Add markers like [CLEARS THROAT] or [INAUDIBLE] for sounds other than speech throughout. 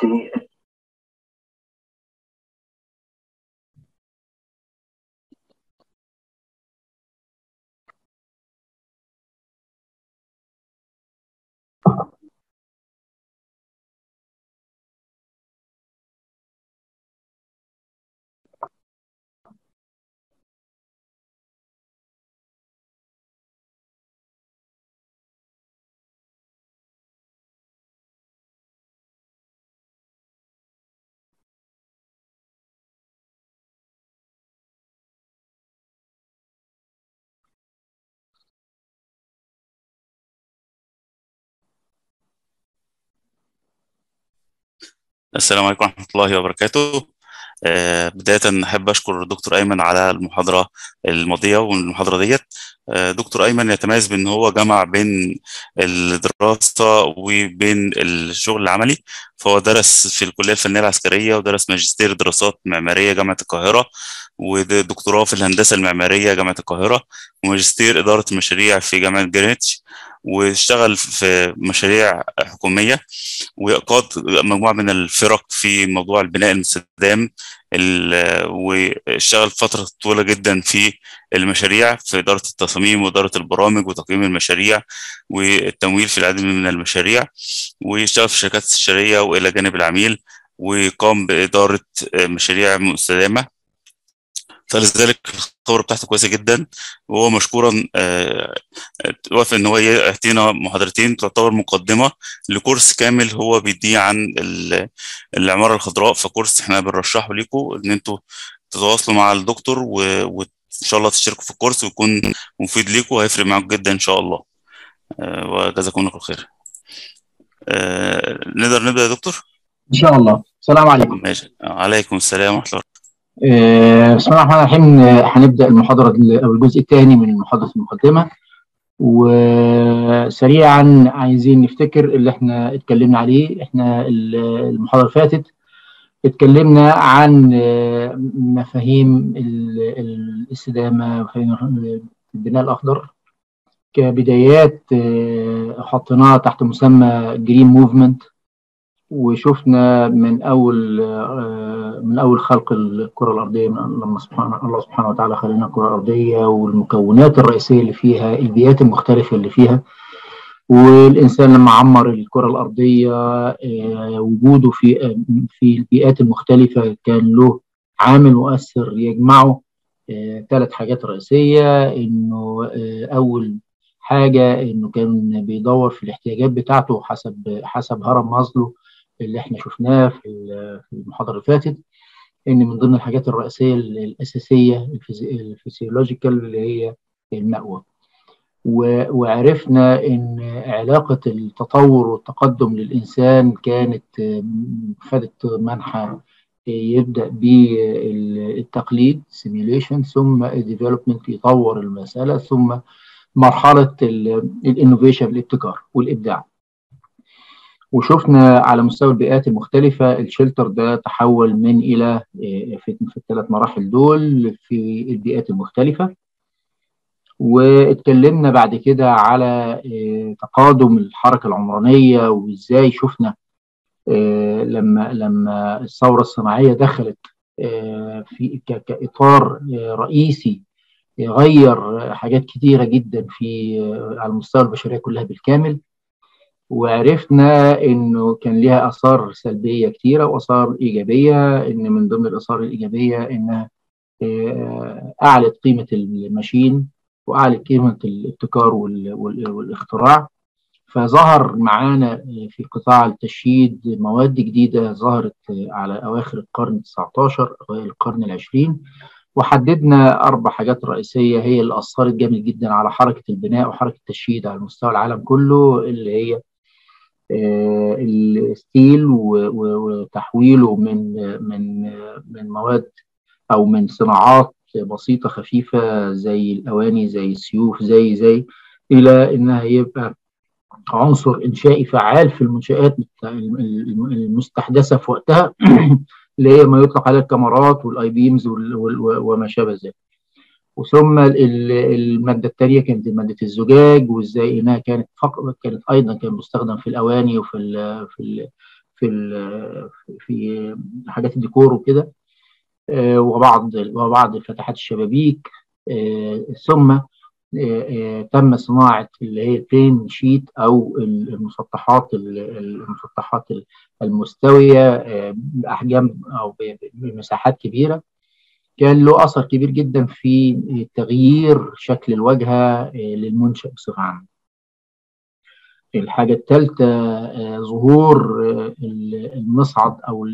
to السلام عليكم ورحمة الله وبركاته. آه، بداية أحب أشكر الدكتور أيمن على المحاضرة الماضية والمحاضرة ديت. آه، دكتور أيمن يتميز بأن هو جمع بين الدراسة وبين الشغل العملي. فهو درس في الكلية الفنية العسكرية ودرس ماجستير دراسات معمارية جامعة القاهرة ودكتوراه في الهندسة المعمارية جامعة القاهرة وماجستير إدارة المشاريع في جامعة جرينتش. واشتغل في مشاريع حكومية وقاد مجموعة من الفرق في موضوع البناء المستدام واشتغل فترة طويلة جدا في المشاريع في إدارة التصاميم وإدارة البرامج وتقييم المشاريع والتمويل في العديد من المشاريع واشتغل في شركات استشارية وإلى جانب العميل وقام بإدارة مشاريع مستدامة. فلذلك الخبرة بتاعته كويسة جدا وهو مشكورا وافق إن هو يعطينا محاضرتين تعتبر مقدمة لكورس كامل هو بيديه عن العمارة الخضراء. فكورس إحنا بنرشحه لكم إن أنتوا تتواصلوا مع الدكتور وإن شاء الله تشتركوا في الكورس ويكون مفيد ليكم وهيفرق معاكم جدا إن شاء الله. وجزاكم الله خير. نقدر نبدأ يا دكتور؟ إن شاء الله. السلام عليكم. ماشي. عليكم السلام ورحمة الله. بسم الله الرحمن الرحيم هنبدأ المحاضرة أو الجزء الثاني من محاضره المقدمة. وسريعا عايزين نفتكر اللي إحنا اتكلمنا عليه. إحنا المحاضرة اللي فاتت اتكلمنا عن مفاهيم الاستدامة مفاهيم البناء الأخضر كبدايات حطيناها تحت مسمى جرين موفمنت وشفنا من أول من أول خلق الكرة الأرضية لما سبحان الله سبحانه وتعالى خلقنا الكرة الأرضية والمكونات الرئيسية اللي فيها البيئات المختلفة اللي فيها. والإنسان لما عمر الكرة الأرضية وجوده في في البيئات المختلفة كان له عامل مؤثر يجمعه ثلاث حاجات رئيسية. إنه أول حاجة إنه كان بيدور في الاحتياجات بتاعته حسب حسب هرم مازلو اللي إحنا شفناه في المحاضرة اللي فاتت إن من ضمن الحاجات الرئيسية الأساسية ال physiological اللي هي المأوى. وعرفنا إن علاقة التطور والتقدم للإنسان كانت خدت منحى يبدأ بالتقليد simulation ثم development يطور المسألة ثم مرحلة ال innovation الابتكار والإبداع. وشفنا على مستوى البيئات المختلفة الشلتر ده تحول من إلى في, في الثلاث مراحل دول في البيئات المختلفة. واتكلمنا بعد كده على تقادم الحركة العمرانية وإزاي شفنا لما لما الثورة الصناعية دخلت في كإطار رئيسي غير حاجات كتيرة جدا في على مستوى البشرية كلها بالكامل. وعرفنا إنه كان لها آثار سلبية كتيرة وآثار إيجابية إن من ضمن الآثار الإيجابية انها أعلت قيمة الماشين وأعلت قيمة الابتكار والاختراع. فظهر معانا في قطاع التشييد مواد جديدة ظهرت على أواخر القرن 19 اوائل القرن العشرين. وحددنا أربع حاجات رئيسية هي اللي أثرت جامد جدا على حركة البناء وحركة التشييد على مستوى العالم كله اللي هي الستيل وتحويله من من من مواد أو من صناعات بسيطة خفيفة زي الأواني زي السيوف زي زي إلى إنها يبقى عنصر إنشائي فعال في المنشآت المستحدثة في وقتها [CLEARS THROAT] اللي هي ما يطلق عليها الكمرات وال I-beams وما شابه ذلك. وثم المادة الثانية كانت مادة الزجاج وازاي إنها كانت فقط كانت أيضا كان مستخدم في الأواني وفي ال في ال في في حاجات الديكور وكده. وبعض وبعض فتحات الشبابيك. ثم تم صناعة اللي هي ال plain sheet أو المسطحات المسطحات المستوية بأحجام أو بمساحات كبيرة. كان له أثر كبير جدا في تغيير شكل الواجهة للمنشأ بصفة عامة. الحاجة الثالثه ظهور المصعد أو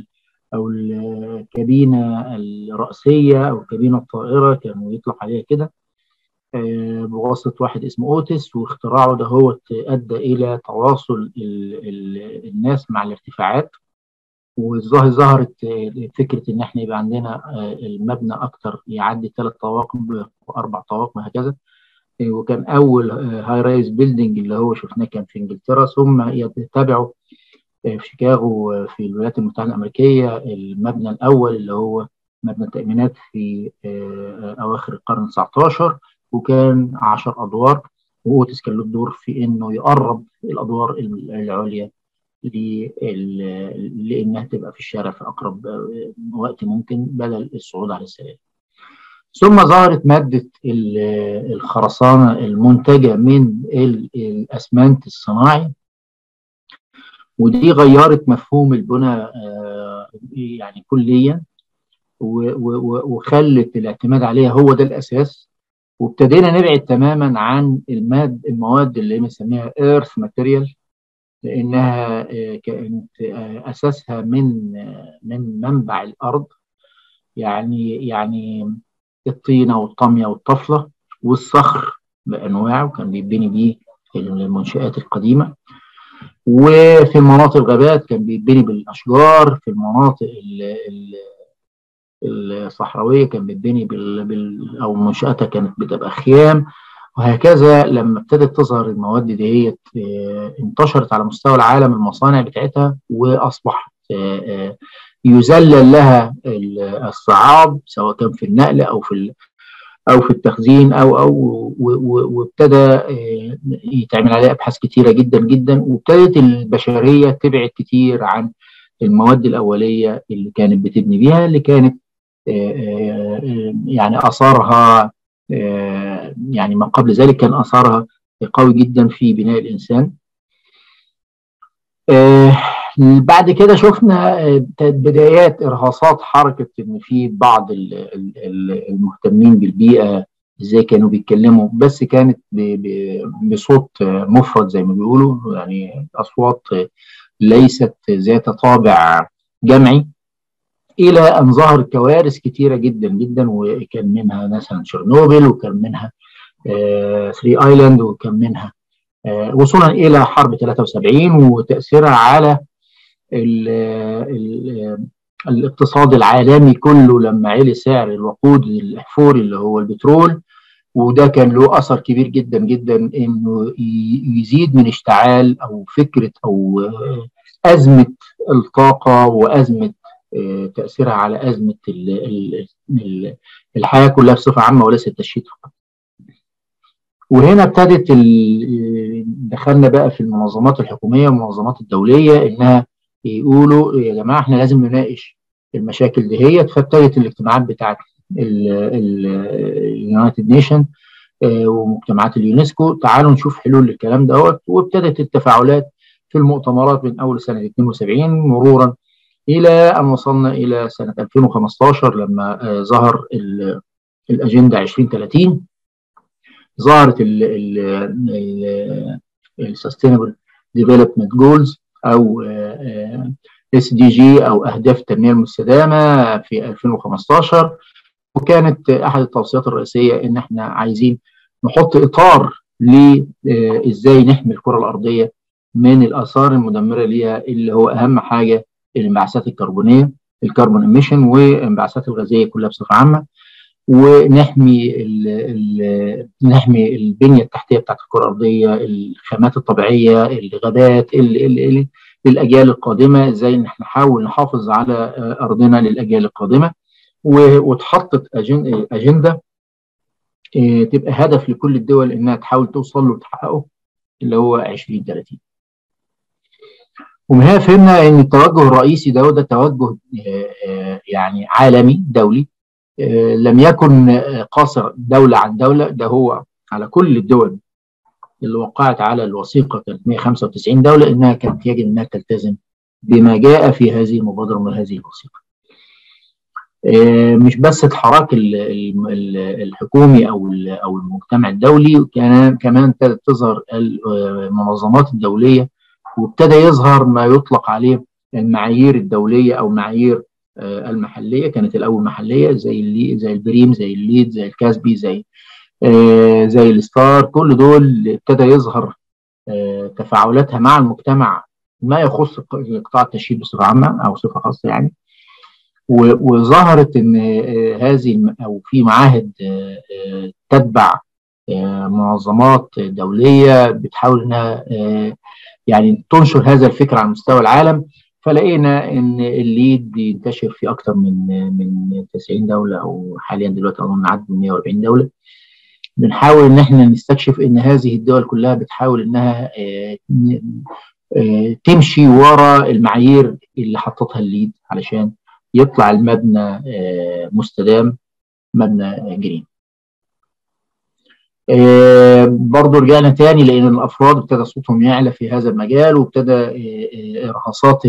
أو الكابينة الرأسية أو الكابينة الطائرة كانوا يطلق عليها كده بواسطة واحد اسمه أوتس واختراعه ده هو أدى إلى تواصل ال ال الناس مع الارتفاعات والظاهر ظهرت فكرة إن إحنا يبقى عندنا المبنى أكتر يعدي ثلاث طوابق واربع طوابق وهكذا. وكان أول high-rise building اللي هو شفناه كان في إنجلترا. ثم يتبعه في شيكاغو في الولايات المتحدة الأمريكية المبنى الأول اللي هو مبنى التأمينات في أواخر القرن 19 وكان 10 أدوار. وأوتيس كان له الدور في إنه يقرب الأدوار العليا. لإنها تبقى في الشارع في أقرب وقت ممكن بدل الصعود على السلالم. ثم ظهرت مادة الخرسانة المنتجة من الأسمنت الصناعي ودي غيرت مفهوم البناء يعني كليا وخلت الاعتماد عليها هو ده الأساس وابتدينا نبعد تماما عن الماد المواد اللي بنسميها ايرث ماتيريال لأنها كانت أساسها من من منبع الأرض يعني يعني الطينة والطميه والطفلة والصخر بأنواعه كان بيتبني بيه المنشآت القديمة وفي مناطق الغابات كان بيتبني بالأشجار في المناطق الصحراوية كان بيتبني. بال... أو منشآتها كانت بتبقى خيام وهكذا لما ابتدت تظهر المواد ديت انتشرت على مستوى العالم المصانع بتاعتها واصبحت يذلل لها الصعاب سواء كان في النقل أو في أو في التخزين أو أو وابتدى يتعمل عليها أبحاث كتيرة جدا جدا وابتدت البشرية تبعد كتير عن المواد الأولية اللي كانت بتبني بيها اللي كانت يعني آثارها يعني ما قبل ذلك كان آثارها قوي جدا في بناء الإنسان. بعد كده شفنا بدايات إرهاصات حركة إن في بعض المهتمين بالبيئة إزاي كانوا بيتكلموا. بس كانت بصوت مفرد زي ما بيقولوا يعني أصوات ليست ذات طابع جمعي. إلى أن ظهرت كوارث كتيرة جدا جدا وكان منها مثلا تشيرنوبل وكان منها Three آه Island وكان منها آه وصولا إلى حرب 73 وتأثيرها على ال ال الاقتصاد العالمي كله لما علي سعر الوقود الاحفوري اللي هو البترول وده كان له أثر كبير جدا جدا إنه يزيد من اشتعال أو فكرة أو أزمة الطاقة وأزمة تأثيرها على أزمة الحياة كلها بصفة عامة وليس التشييد فقط. وهنا ابتدت دخلنا بقى في المنظمات الحكومية والمنظمات الدولية إنها يقولوا يا جماعة إحنا لازم نناقش المشاكل دي هي. فابتدت الاجتماعات بتاعت ال United Nation ومجتمعات اليونسكو. تعالوا نشوف حلول للكلام دوت. وابتدت التفاعلات في المؤتمرات من أول سنة 72 مرورا إلى أن وصلنا إلى سنة 2015 لما ظهر الأجندة 2030 ظهرت ال Sustainable Development Goals أو SDG أو أهداف التنمية المستدامة في 2015 وكانت أحد التوصيات الرئيسية إن إحنا عايزين نحط إطار لازاي نحمي الكرة الأرضية من الآثار المدمرة ليها اللي هو أهم حاجة الانبعاثات الكربونية الكربون ايميشن والانبعاثات الغازية كلها بصفة عامة ونحمي ال ال نحمي البنية التحتية بتاعت الكرة الأرضية الخامات الطبيعية الغابات للأجيال القادمة إزاي إن إحنا نحاول نحافظ على أرضنا للأجيال القادمة واتحطت أجندة تبقى هدف لكل الدول إنها تحاول توصل له وتحققه اللي هو 2030 ومن هنا فهمنا إن التوجه الرئيسي ده ده توجه يعني عالمي دولي لم يكن قاصر دولة عن دولة ده هو على كل الدول اللي وقعت على الوثيقة كانت 195 دولة إنها كانت يجب إنها تلتزم بما جاء في هذه المبادرة من هذه الوثيقة. مش بس الحراك الحكومي أو أو المجتمع الدولي كان كمان ابتدت تظهر المنظمات الدولية وابتدى يظهر ما يطلق عليه المعايير الدولية أو معايير المحلية كانت الأول محلية زي اللي زي ال BREEAM زي ال LEED زي ال CASBEE زي زي ال Star. كل دول ابتدى يظهر تفاعلاتها مع المجتمع ما يخص قطاع التشييد بصفة عامة أو صفة خاصة يعني. وظهرت إن هذه أو في معاهد تتبع منظمات دولية بتحاول إنها يعني تنشر هذا الفكر على مستوى العالم فلقينا إن الليد بينتشر في أكثر من من 90 دولة أو حاليا دلوقتي أظن عدد 140 دولة. بنحاول إن إحنا نستكشف إن هذه الدول كلها بتحاول إنها تمشي ورا المعايير اللي حطتها الليد علشان يطلع المبنى مستدام مبنى جرين. برضه رجعنا تاني لأن الأفراد ابتدى صوتهم يعلى في هذا المجال وابتدى ارهاصات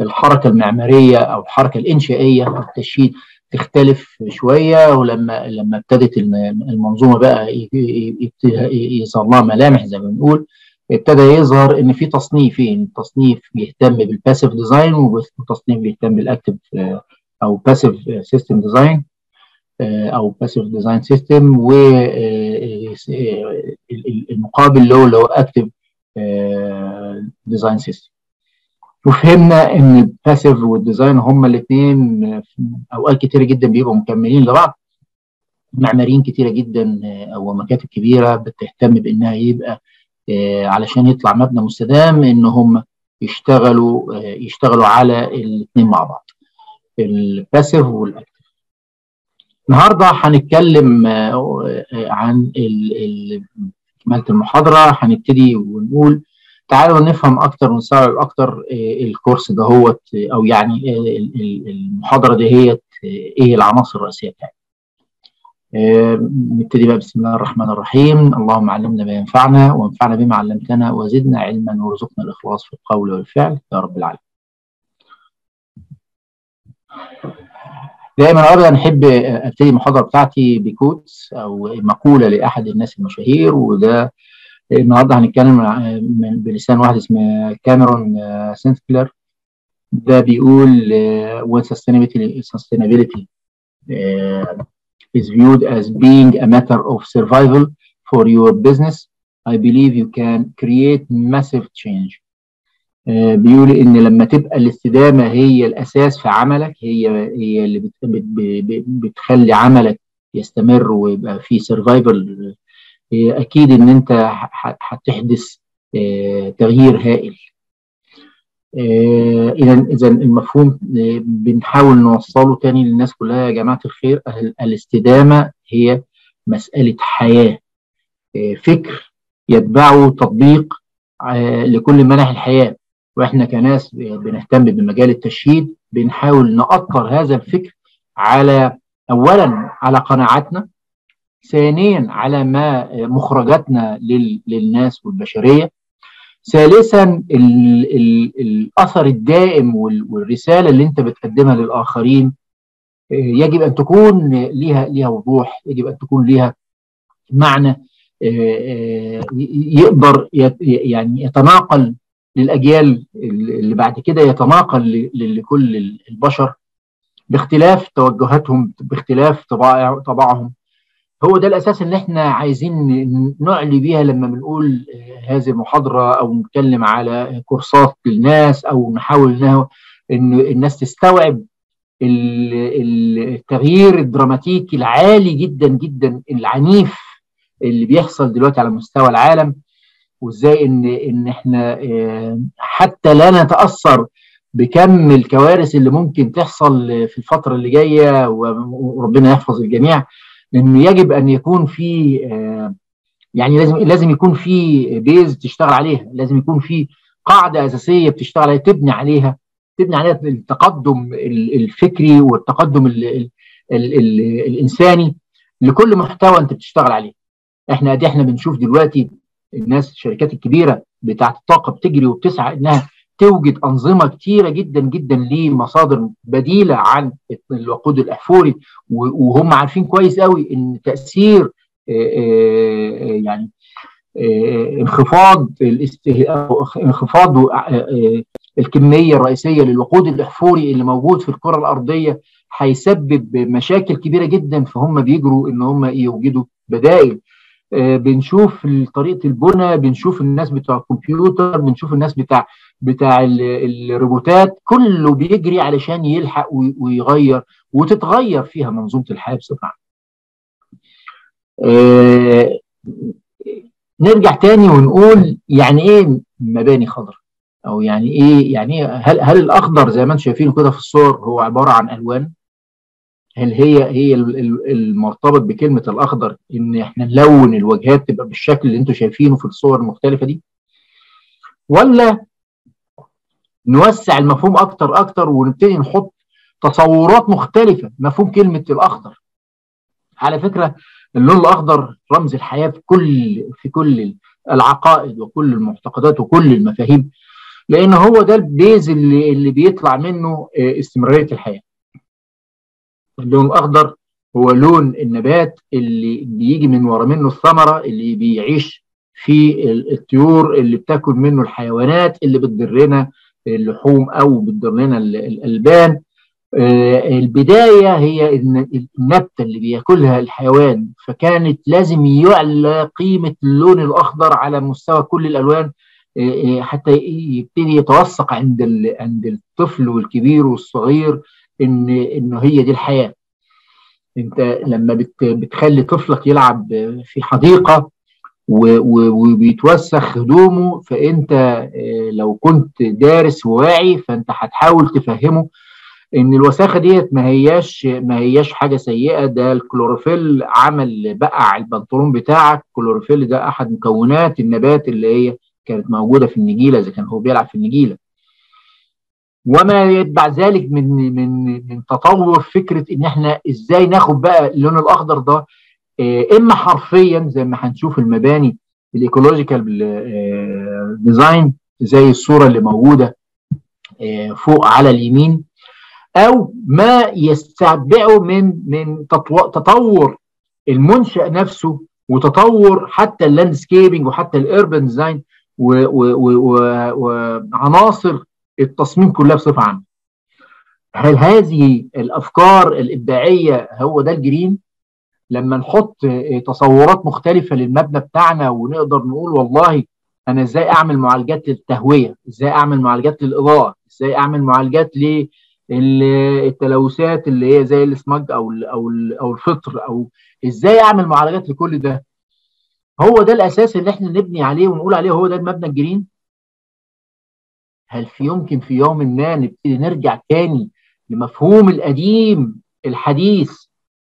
الحركة المعمارية أو الحركة الإنشائية أو التشييد تختلف شوية ولما لما ابتدت المنظومة بقى يظهر لها ملامح زي ما بنقول ابتدى يظهر إن في تصنيفين تصنيف بيهتم بال passive design وتصنيف بيهتم بال active أو passive system design أو passive design system والمقابل له اللي هو active design system وفهمنا إن ال passive وال design هما الاثنين أوقات كتيره جدا بيبقوا مكملين لبعض. معماريين كتيرة جدا أو مكاتب كبيرة بتهتم بإنها يبقى علشان يطلع مبنى مستدام إن هم يشتغلوا يشتغلوا على الاثنين مع بعض. ال passive وال active النهارده هنتكلم عن تكملة المحاضرة. هنبتدي ونقول تعالوا نفهم أكتر ونستوعب أكتر الكورس دهوت أو يعني المحاضرة دهيت إيه العناصر الرئيسية بتاعتها. نبتدي بقى بسم الله الرحمن الرحيم. اللهم علمنا ما ينفعنا وانفعنا بما علمتنا وزدنا علما وارزقنا الإخلاص في القول والفعل. يا رب العالمين. دائما ابدا أحب أبتدي المحاضرة بتاعتي بكوت أو مقولة لأحد الناس المشاهير وده النهارده هنتكلم من بلسان واحد اسمه كاميرون سينكلير ده بيقول آه، when sustainability آه، is viewed as being a matter of survival for your business. I believe you can create massive change. Uh, بيقول إن لما تبقى الاستدامة هي الأساس في عملك هي هي اللي بت بت بتخلي عملك يستمر ويبقى فيه سرفايفل أكيد إن أنت هتحدث uh, تغيير هائل. اذا اذا المفهوم بنحاول نوصله تاني للناس كلها. يا جماعة الخير الاستدامة هي مسألة حياة. فكر يتبعه تطبيق لكل مناحي الحياة. وإحنا كناس بنهتم بمجال التشييد بنحاول نأطر هذا الفكر على اولا على قناعاتنا ثانيا على ما مخرجاتنا للناس والبشرية ثالثا ال ال الأثر الدائم والرسالة اللي أنت بتقدمها للآخرين. يجب أن تكون ليها ليها وضوح يجب أن تكون ليها معنى يقدر يعني يتناقل للأجيال اللي بعد كده يتناقل لكل البشر باختلاف توجهاتهم باختلاف طباع طباعهم. هو ده الأساس اللي إحنا عايزين نعلي بيها لما بنقول هذه المحاضرة أو نتكلم على كورسات للناس أو نحاول ان الناس تستوعب التغيير الدراماتيكي العالي جدا جدا العنيف اللي بيحصل دلوقتي على مستوى العالم. وازاي ان ان إحنا حتى لا نتأثر بكم الكوارث اللي ممكن تحصل في الفترة اللي جاية وربنا يحفظ الجميع انه يجب أن يكون في يعني لازم لازم يكون في بيز تشتغل عليها لازم يكون في قاعدة أساسية بتشتغل عليها تبني عليها تبني عليها التقدم الفكري والتقدم ال ال ال ال الإنساني لكل محتوى أنت بتشتغل عليه. إحنا دي إحنا بنشوف دلوقتي الناس الشركات الكبيرة بتاعت الطاقة بتجري وبتسعى إنها توجد أنظمة كتيرة جدا جدا لمصادر بديلة عن الوقود الاحفوري وهم عارفين كويس قوي إن تأثير يعني انخفاض انخفاض الكمية الرئيسية للوقود الاحفوري اللي موجود في الكرة الأرضية هيسبب مشاكل كبيرة جدا. فهم بيجروا إن هم يوجدوا بدائل بنشوف طريقة البنى بنشوف الناس بتوع الكمبيوتر بنشوف الناس بتاع بتاع الروبوتات. كله بيجري علشان يلحق ويغير وتتغير فيها منظومة الحياة بصفه عامه. آه نرجع تاني ونقول يعني إيه مباني خضراء؟ أو يعني إيه يعني إيه هل هل الأخضر زي ما أنتم شايفينه كده في الصور هو عبارة عن ألوان؟ هل هي هي المرتبط بكلمة الأخضر إن إحنا نلون الواجهات تبقى بالشكل اللي أنتم شايفينه في الصور المختلفة دي؟ ولا نوسع المفهوم أكتر أكتر ونبتدي نحط تصورات مختلفة مفهوم كلمة الأخضر؟ على فكرة اللون الأخضر رمز الحياة في كل في كل العقائد وكل المعتقدات وكل المفاهيم لأن هو ده البيز اللي اللي بيطلع منه استمرارية الحياة. اللون الاخضر هو لون النبات اللي بيجي من ورا منه الثمرة اللي بيعيش في الطيور اللي بتاكل منه الحيوانات اللي بتضرنا اللحوم أو بتضر لنا الألبان. البداية هي النبتة اللي بياكلها الحيوان فكانت لازم يعلى قيمة اللون الأخضر على مستوى كل الألوان حتى يبتدي يتوثق عند عند الطفل والكبير والصغير إن إنه هي دي الحياة. أنت لما بتخلي طفلك يلعب في حديقة وبيتوسخ هدومه فأنت لو كنت دارس وواعي فأنت هتحاول تفهمه إن الوساخة ديت ما هياش ما هياش حاجة سيئة. ده الكلوروفيل عمل بقع البنطلون بتاعك. الكلوروفيل ده أحد مكونات النبات اللي هي كانت موجودة في النجيلة إذا كان هو بيلعب في النجيلة. وما يتبع ذلك من من من تطور فكرة إن إحنا إزاي ناخد بقى اللون الأخضر ده إما حرفيا زي ما هنشوف المباني ال ecological design زي الصورة اللي موجودة فوق على اليمين أو ما يستتبعه من من تطور المنشأ نفسه وتطور حتى ال landscaping وحتى ال urban design وعناصر التصميم كلها بصفة عامة. هل هذه الأفكار الإبداعية هو ده ال green؟ لما نحط تصورات مختلفة للمبنى بتاعنا ونقدر نقول والله أنا إزاي أعمل معالجات للتهوية، إزاي أعمل معالجات للإضاءة، إزاي أعمل معالجات للتلوثات اللي هي زي السمج أو ال أو ال أو الفطر أو إزاي أعمل معالجات لكل ده. هو ده الأساس اللي إحنا نبني عليه ونقول عليه هو ده المبنى الجرين؟ هل في يمكن في يوم ما نبتدي نرجع تاني لمفهوم القديم الحديث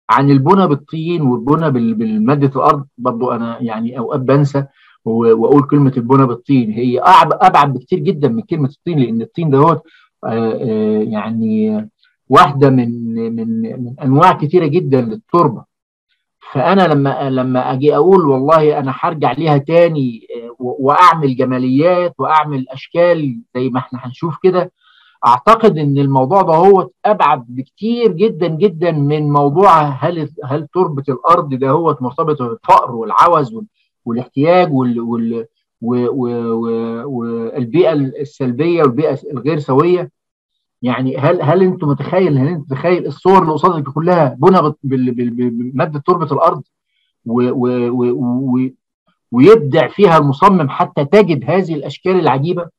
عن البنى بالطين والبنى بالمادة الأرض؟ برضو أنا يعني أوقات بنسى وأقول كلمة البنى بالطين. هي أبعد بكتير جدا من كلمة الطين لأن الطين دوت يعني واحدة من من من أنواع كتيرة جدا للتربة. فأنا لما لما أجي أقول والله أنا هرجع ليها تاني وأعمل جماليات وأعمل أشكال زي ما إحنا هنشوف كده أعتقد إن الموضوع ده هو أبعد بكتير جدا جدا من موضوع هل هل تربة الأرض ده هو مرتبط بالفقر والعوز والاحتياج وال وال والبيئة السلبية والبيئة الغير سوية؟ يعني هل هل انت متخيل هل انت متخيل الصور اللي قصادك كلها بنى بماده تربة الأرض و و و ويبدع فيها المصمم حتى تجد هذه الأشكال العجيبة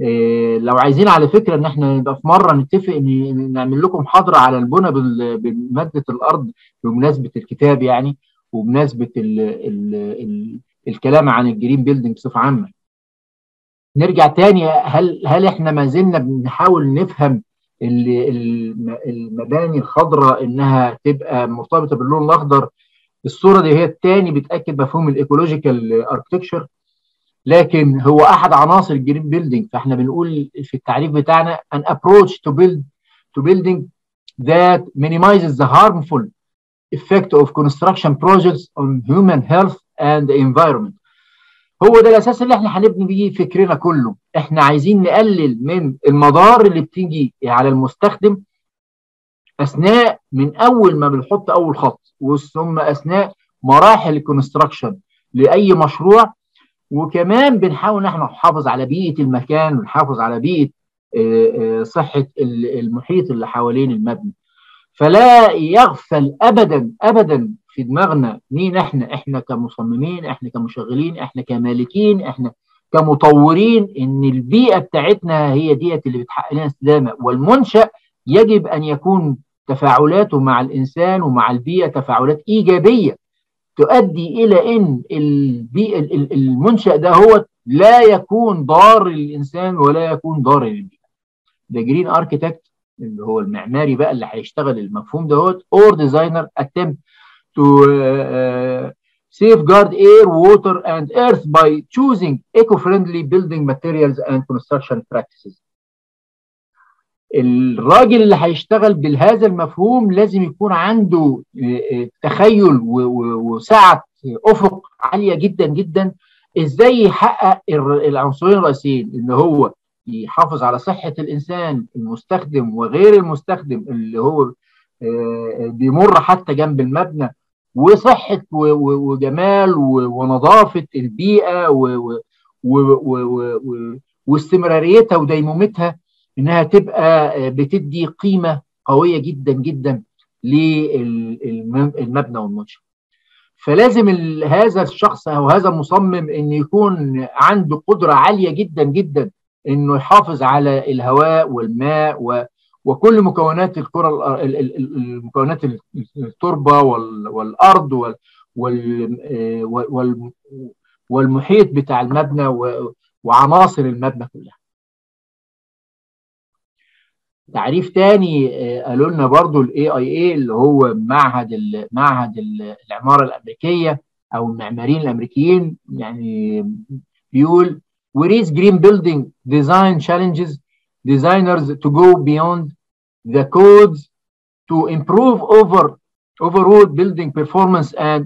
إيه لو عايزين على فكرة إن إحنا نبقى في مرة نتفق إن نعمل لكم محاضره على البنى بماده الأرض بمناسبة الكتاب يعني وبمناسبة ال ال ال الكلام عن ال green building بصفة عامة. نرجع تاني. هل هل إحنا ما زلنا بنحاول نفهم المباني الخضراء إنها تبقى مرتبطة باللون الأخضر؟ الصورة دي هي الثاني بتأكد مفهوم ال ecological architecture لكن هو أحد عناصر ال green building فإحنا بنقول في التعريف بتاعنا an approach to build to building that minimizes the harmful effect of construction projects on human health and the environment. هو ده الأساس اللي إحنا هنبني بيه فكرنا كله. إحنا عايزين نقلل من المضار اللي بتيجي على المستخدم أثناء من أول ما بنحط أول خط ثم أثناء مراحل الكونستراكشن لأي مشروع. وكمان بنحاول إن إحنا نحافظ على بيئة المكان ونحافظ على بيئة صحة المحيط اللي حوالين المبنى. فلا يغفل ابدا ابدا في دماغنا مين إحنا إحنا كمصممين إحنا كمشغلين إحنا كمالكين إحنا كمطورين إن البيئة بتاعتنا هي ديت اللي بتحقق لنا استدامة والمنشأ يجب أن يكون تفاعلاته مع الإنسان ومع البيئة تفاعلات إيجابية تؤدي إلى إن البيئة المنشأ ده هو لا يكون ضار للإنسان ولا يكون ضار للبيئة. ده green architect اللي هو المعماري بقى اللي هيشتغل المفهوم دهوت or designer attempt to uh, safeguard air, water and earth by choosing eco-friendly building materials and construction practices. الراجل اللي هيشتغل بهذا المفهوم لازم يكون عنده تخيل وسعة أفق عالية جدا جدا. إزاي يحقق العنصرين الرئيسيين؟ إن هو يحافظ على صحة الإنسان المستخدم وغير المستخدم اللي هو بيمر حتى جنب المبنى. وصحة وجمال ونظافة البيئة واستمراريتها وديمومتها إنها تبقى بتدي قيمة قوية جدا جدا للمبنى والمنشأ. فلازم هذا الشخص أو هذا المصمم إن يكون عنده قدرة عالية جدا جدا إنه يحافظ على الهواء والماء وكل مكونات الكرة المكونات التربة والأرض والمحيط بتاع المبنى وعناصر المبنى كلها. تعريف تاني قالوا لنا برضو الاي اي اي اللي هو معهد معهد العمارة الأمريكية أو المعماريين الأمريكيين يعني بيقول raise green building design challenges designers to go beyond the codes to improve over overall building performance and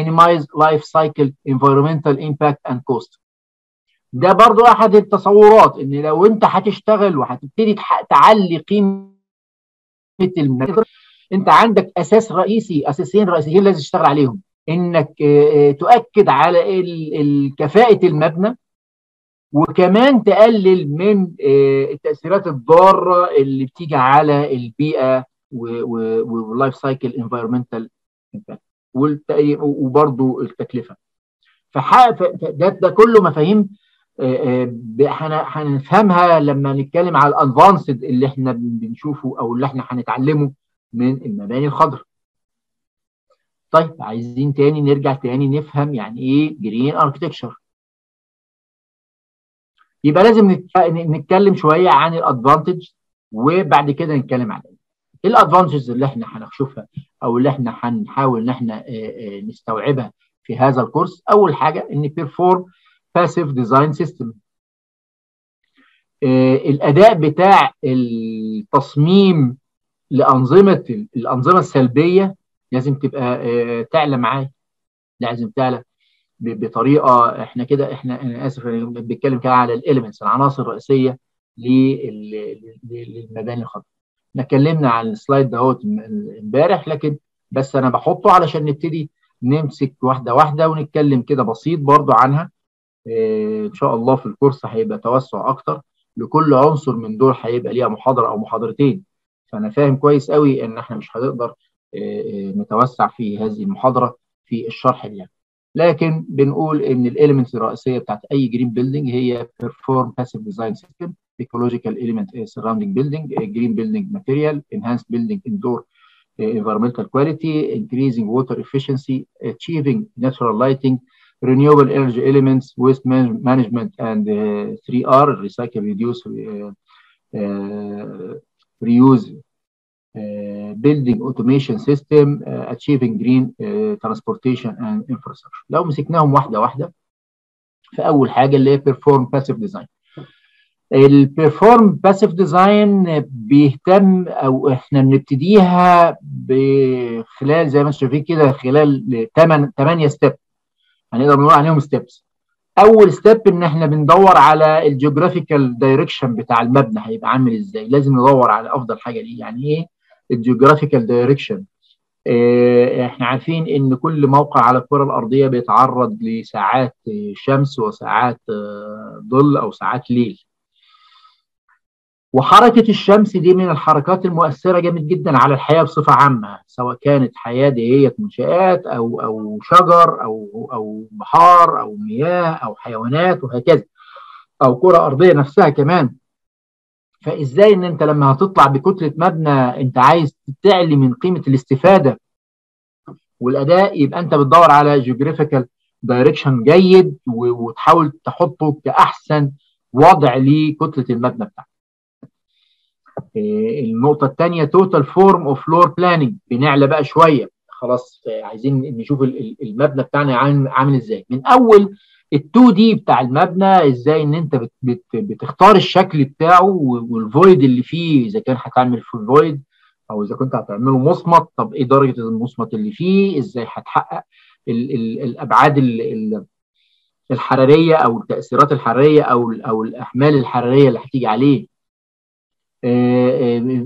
minimize life cycle environmental impact and cost. ده برضو أحد التصورات إن لو أنت هتشتغل وهتبتدي تعلي قيمة المنتج أنت عندك أساس رئيسي أساسين رئيسيين لازم تشتغل عليهم. إنك تؤكد على كفاءة المبنى وكمان تقلل من التأثيرات الضارة اللي بتيجي على البيئة وال life cycle environmental وبرضه التكلفة فده ده كله مفاهيم هنفهمها لما نتكلم على ال advanced اللي إحنا بنشوفه أو اللي إحنا هنتعلمه من المباني الخضراء. طيب عايزين تاني نرجع تاني نفهم يعني إيه green architecture. يبقى لازم نتكلم شوية عن ال advantage وبعد كده نتكلم عن إيه. ال advantages اللي إحنا هنشوفها أو اللي إحنا هنحاول إن إحنا نستوعبها في هذا الكورس؟ أول حاجة إن perform passive design system الأداء بتاع التصميم لأنظمة الأنظمة السلبية لازم تبقى تعلى معايا لازم تعلى. بطريقة إحنا كده إحنا أنا آسف أنا بتكلم كده على ال elements العناصر الرئيسية للمباني الخضراء. إحنا اتكلمنا عن ال slide دهوت امبارح لكن بس أنا بحطه علشان نبتدي نمسك واحدة واحدة ونتكلم كده بسيط برضو عنها. آه إن شاء الله في الكورس هيبقى توسع أكتر. لكل عنصر من دول هيبقى ليها محاضرة أو محاضرتين. فأنا فاهم كويس قوي إن إحنا مش هنقدر آه نتوسع في هذه المحاضرة في الشرح يعني لكن بنقول إن ال element الرئيسية بتاعت أي green building هي perform passive design system ecological element surrounding building green building material enhance building indoor environmental quality increasing water efficiency achieving natural lighting renewable energy elements waste management and 3 R recycle reduce reuse system uh, achieving green uh, transportation and infrastructure. لو مسكناهم واحدة واحدة في اول حاجة اللي هي perform passive design ال perform passive design بيهتم أو إحنا بنبتديها بخلال زي ما أنتم شايفين كده خلال 8 8 step هنقدر نقول عليهم steps أول step إن إحنا بندور على ال geographical direction بتاع المبنى هيبقى عامل إزاي. لازم ندور على أفضل حاجة ليه. يعني إيه؟ ال geographical direction إحنا عارفين إن كل موقع على الكرة الأرضية بيتعرض لساعات شمس وساعات ظل أو ساعات ليل. وحركة الشمس دي من الحركات المؤثرة جامد جدا على الحياة بصفة عامة سواء كانت حياة دهية منشآت أو أو شجر أو أو بحار أو مياه أو حيوانات وهكذا أو كرة أرضية نفسها كمان. فإزاي إن أنت لما هتطلع بكتلة مبنى أنت عايز تعلي من قيمة الاستفادة والأداء يبقى أنت بتدور على geographical direction جيد وتحاول تحطه كأحسن وضع لكتلة المبنى بتاعك. النقطة الثانية total form of floor planning بنعلى بقى شوية. خلاص عايزين نشوف المبنى بتاعنا عامل إزاي. من أول ال 2D بتاع المبنى إزاي إن أنت بت بت بتختار الشكل بتاعه وال void اللي فيه إذا كان هتعمل full void أو إذا كنت هتعمله مصمت طب إيه درجة المصمت اللي فيه؟ إزاي هتحقق ال ال الأبعاد ال ال الحرارية أو التأثيرات الحرارية أو أو الأحمال الحرارية اللي هتيجي عليه.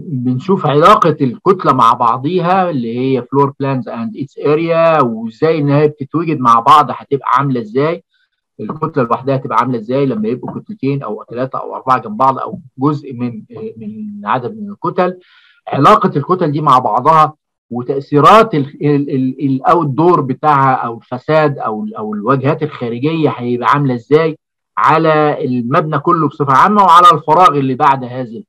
بنشوف علاقة الكتلة مع بعضيها اللي هي floor plans and its area وإزاي إن هي بتتوجد مع بعض هتبقى عاملة إزاي. الكتلة لوحدها تبقى عاملة إزاي لما يبقوا كتلتين أو ثلاثة أو أربعة جنب بعض أو جزء من من عدد من الكتل؟ علاقة الكتل دي مع بعضها وتأثيرات الاوت دور بتاعها أو الفساد أو أو الواجهات الخارجية هيبقى عاملة إزاي على المبنى كله بصفة عامة وعلى الفراغ اللي بعد هذا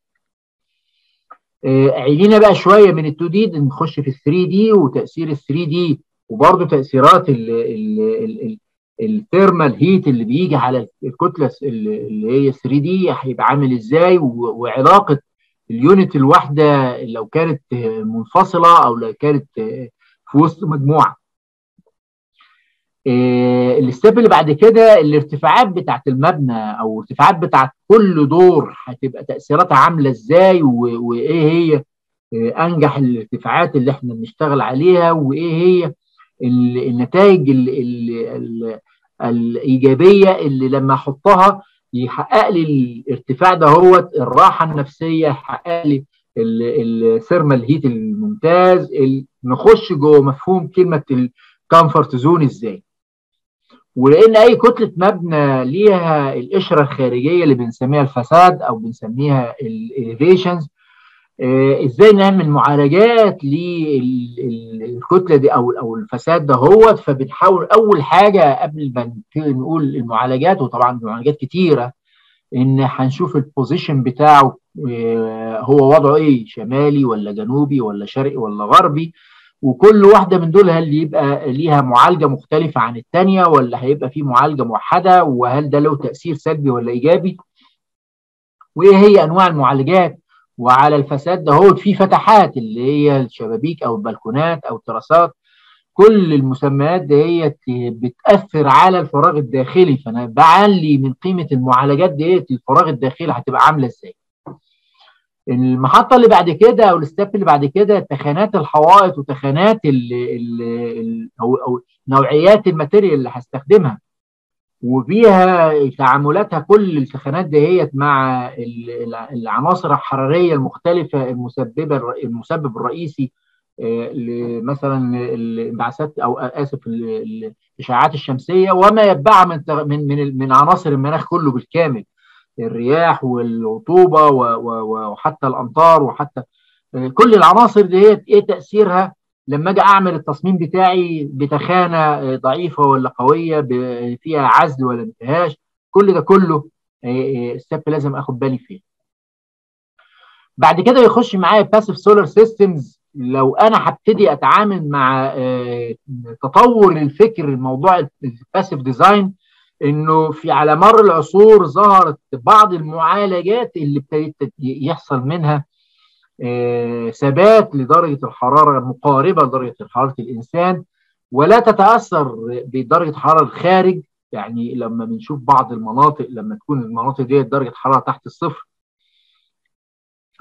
عينينا بقى شوية من ال2 دي نخش في ال3 دي وتأثير ال3 دي وبرده تأثيرات ال ال ال ال thermal heat اللي بيجي على الكتله اللي هي 3D هيبقى عامل إزاي؟ وعلاقة ال unit الواحدة لو كانت منفصلة أو لو كانت في وسط مجموعة. ال step اللي بعد كده الارتفاعات بتاعت المبنى أو الارتفاعات بتاعت كل دور هتبقى تأثيراتها عاملة إزاي؟ وإيه هي؟ أنجح الارتفاعات اللي إحنا بنشتغل عليها؟ وإيه هي؟ النتائج ال ال ال الإيجابية اللي لما أحطها يحقق لي الارتفاع ده هو الراحة النفسية يحقق لي ال thermal heat الممتاز نخش جوه مفهوم كلمة ال comfort zone إزاي؟ ولأن أي كتلة مبنى ليها القشرة الخارجية اللي بنسميها ال facade أو بنسميها ال elevations إزاي نعمل معالجات للكتله دي أو أو الفساد ده هو فبنحاول أول حاجة قبل ما نقول المعالجات وطبعا المعالجات كتيرة إن هنشوف البوزيشن بتاعه هو وضعه إيه؟ شمالي ولا جنوبي ولا شرقي ولا غربي؟ وكل واحدة من دول هل يبقى ليها معالجة مختلفة عن الثانية ولا هيبقى في معالجة موحدة؟ وهل ده له تأثير سلبي ولا إيجابي؟ وإيه هي أنواع المعالجات؟ وعلى ال facade ده هو في فتحات اللي هي الشبابيك أو البلكونات أو التراسات كل المسميات ديت بتأثر على الفراغ الداخلي. فأنا بعلي من قيمة المعالجات ديت الفراغ الداخلي هتبقى عاملة إزاي؟ المحطة اللي بعد كده أو ال step اللي بعد كده تخانات الحوائط وتخانات ال أو نوعيات ال material اللي هستخدمها. وفيها تعاملاتها كل التخانات دهيت مع العناصر الحرارية المختلفة المسببه المسبب الرئيسي مثلا الانبعاثات أو آسف الإشعاعات الشمسية وما يتبعها من من من عناصر المناخ كله بالكامل. الرياح والرطوبة وحتى الأمطار وحتى كل العناصر ديت إيه تأثيرها؟ لما أجي أعمل التصميم بتاعي بتخانة ضعيفة ولا قوية فيها عزل ولا ما فيهاش كل ده كله step لازم آخد بالي فيه. بعد كده يخش معايا passive solar systems لو أنا هبتدي أتعامل مع تطور الفكر الموضوع ال passive design إنه في على مر العصور ظهرت بعض المعالجات اللي ابتدت يحصل منها. ثبات لدرجة الحرارة مقاربة لدرجة حرارة الإنسان ولا تتأثر بدرجة حراره الخارج. يعني لما بنشوف بعض المناطق لما تكون المناطق دي درجة حرارة تحت الصفر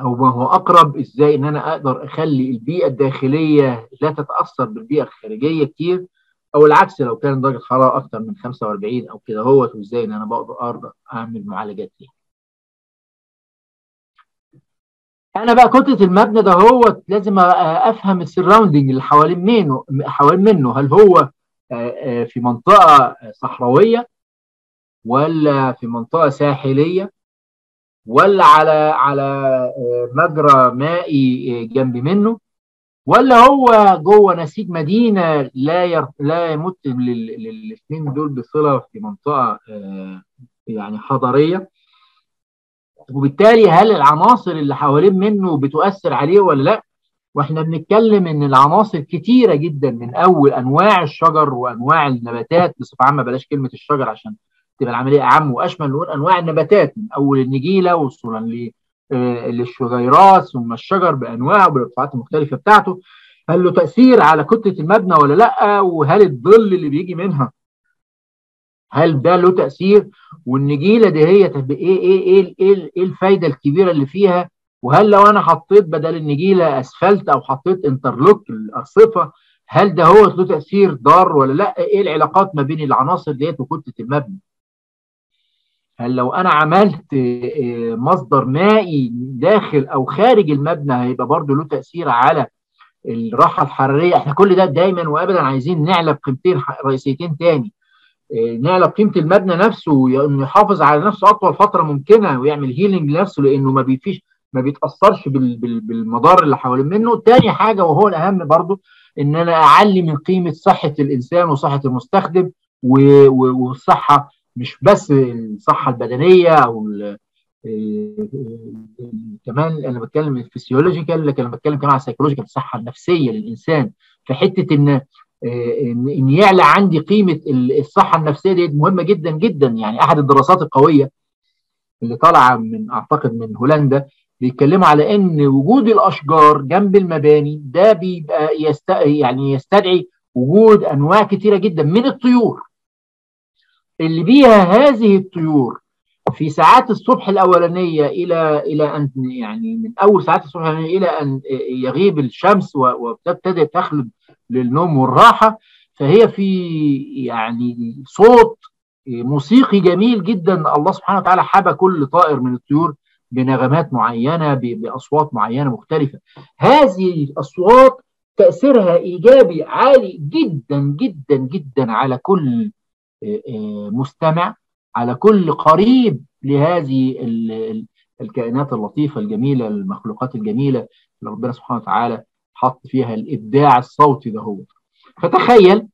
أو ما هو أقرب إزاي إن أنا أقدر أخلي البيئة الداخلية لا تتأثر بالبيئة الخارجية كتير أو العكس لو كان درجة حرارة أكتر من 45 أو كده هو وإزاي إن أنا بقدر أعمل معالجات ليها أنا بقى كتلة المبنى ده هو لازم أفهم السراوندنج اللي حوالين منه حوالين منه. هل هو في منطقة صحراوية ولا في منطقة ساحلية ولا على على مجرى مائي جنب منه ولا هو جوه نسيج مدينة لا ير... لا يمت للاثنين دول بصلة في منطقة يعني حضريه وبالتالي هل العناصر اللي حوالين منه بتؤثر عليه ولا لا؟ وإحنا بنتكلم إن العناصر كتيرة جدا من أول أنواع الشجر وأنواع النباتات بصفة عامة بلاش كلمة الشجر عشان تبقى العملية أعم وأشمل نقول أنواع النباتات من أول النجيلة وصولا للشجيرات ثم الشجر بأنواعه بالارتفاعات المختلفة بتاعته. هل له تأثير على كتلة المبنى ولا لأ؟ وهل الظل اللي بيجي منها هل ده له تأثير؟ والنجيلة دي هي إيه إيه إيه إيه, إيه الفايدة الكبيرة اللي فيها؟ وهل لو أنا حطيت بدل النجيلة أسفلت أو حطيت انترلوك الأرصفة هل ده هو له تأثير ضار ولا لأ؟ إيه العلاقات ما بين العناصر ديت وكتلة المبنى؟ هل لو أنا عملت مصدر مائي داخل أو خارج المبنى هيبقى برضه له تأثير على الراحة الحرارية؟ إحنا كل ده دايما وابدا عايزين نعلى بقيمتين رئيسيتين تاني. نعلى قيمة المبنى نفسه إنه يحافظ على نفسه أطول فترة ممكنة ويعمل healing لنفسه لأنه ما بيفيش ما بيتأثرش بالمضار اللي حوالين منه تاني حاجة وهو الأهم برضه إن أنا أعلي من قيمة صحة الإنسان وصحة المستخدم والصحة مش بس الصحة البدنية أو كمان أنا بتكلم ال physiological لكن أنا بتكلم كمان على ال psychological الصحة النفسية للإنسان. في حتة إن ان يعلى عندي قيمة الصحة النفسية دي مهمة جدا جدا. يعني أحد الدراسات القوية اللي طالعة من أعتقد من هولندا بيتكلموا على إن وجود الأشجار جنب المباني ده بيبقى يست... يعني يستدعي وجود أنواع كثيره جدا من الطيور. اللي بيها هذه الطيور في ساعات الصبح الأولانية إلى إلى ان يعني من أول ساعات الصبح الأولانية إلى أن يغيب الشمس وتبتدي تخلد للنوم والراحة فهي في يعني صوت موسيقي جميل جدا. الله سبحانه وتعالى حبى كل طائر من الطيور بنغمات معينة بأصوات معينة مختلفة. هذه الأصوات تأثيرها إيجابي عالي جدا جدا جدا على كل مستمع على كل قريب لهذه الكائنات اللطيفة الجميلة المخلوقات الجميلة اللي ربنا سبحانه وتعالى حط فيها الإبداع الصوتي ده هو. فتخيل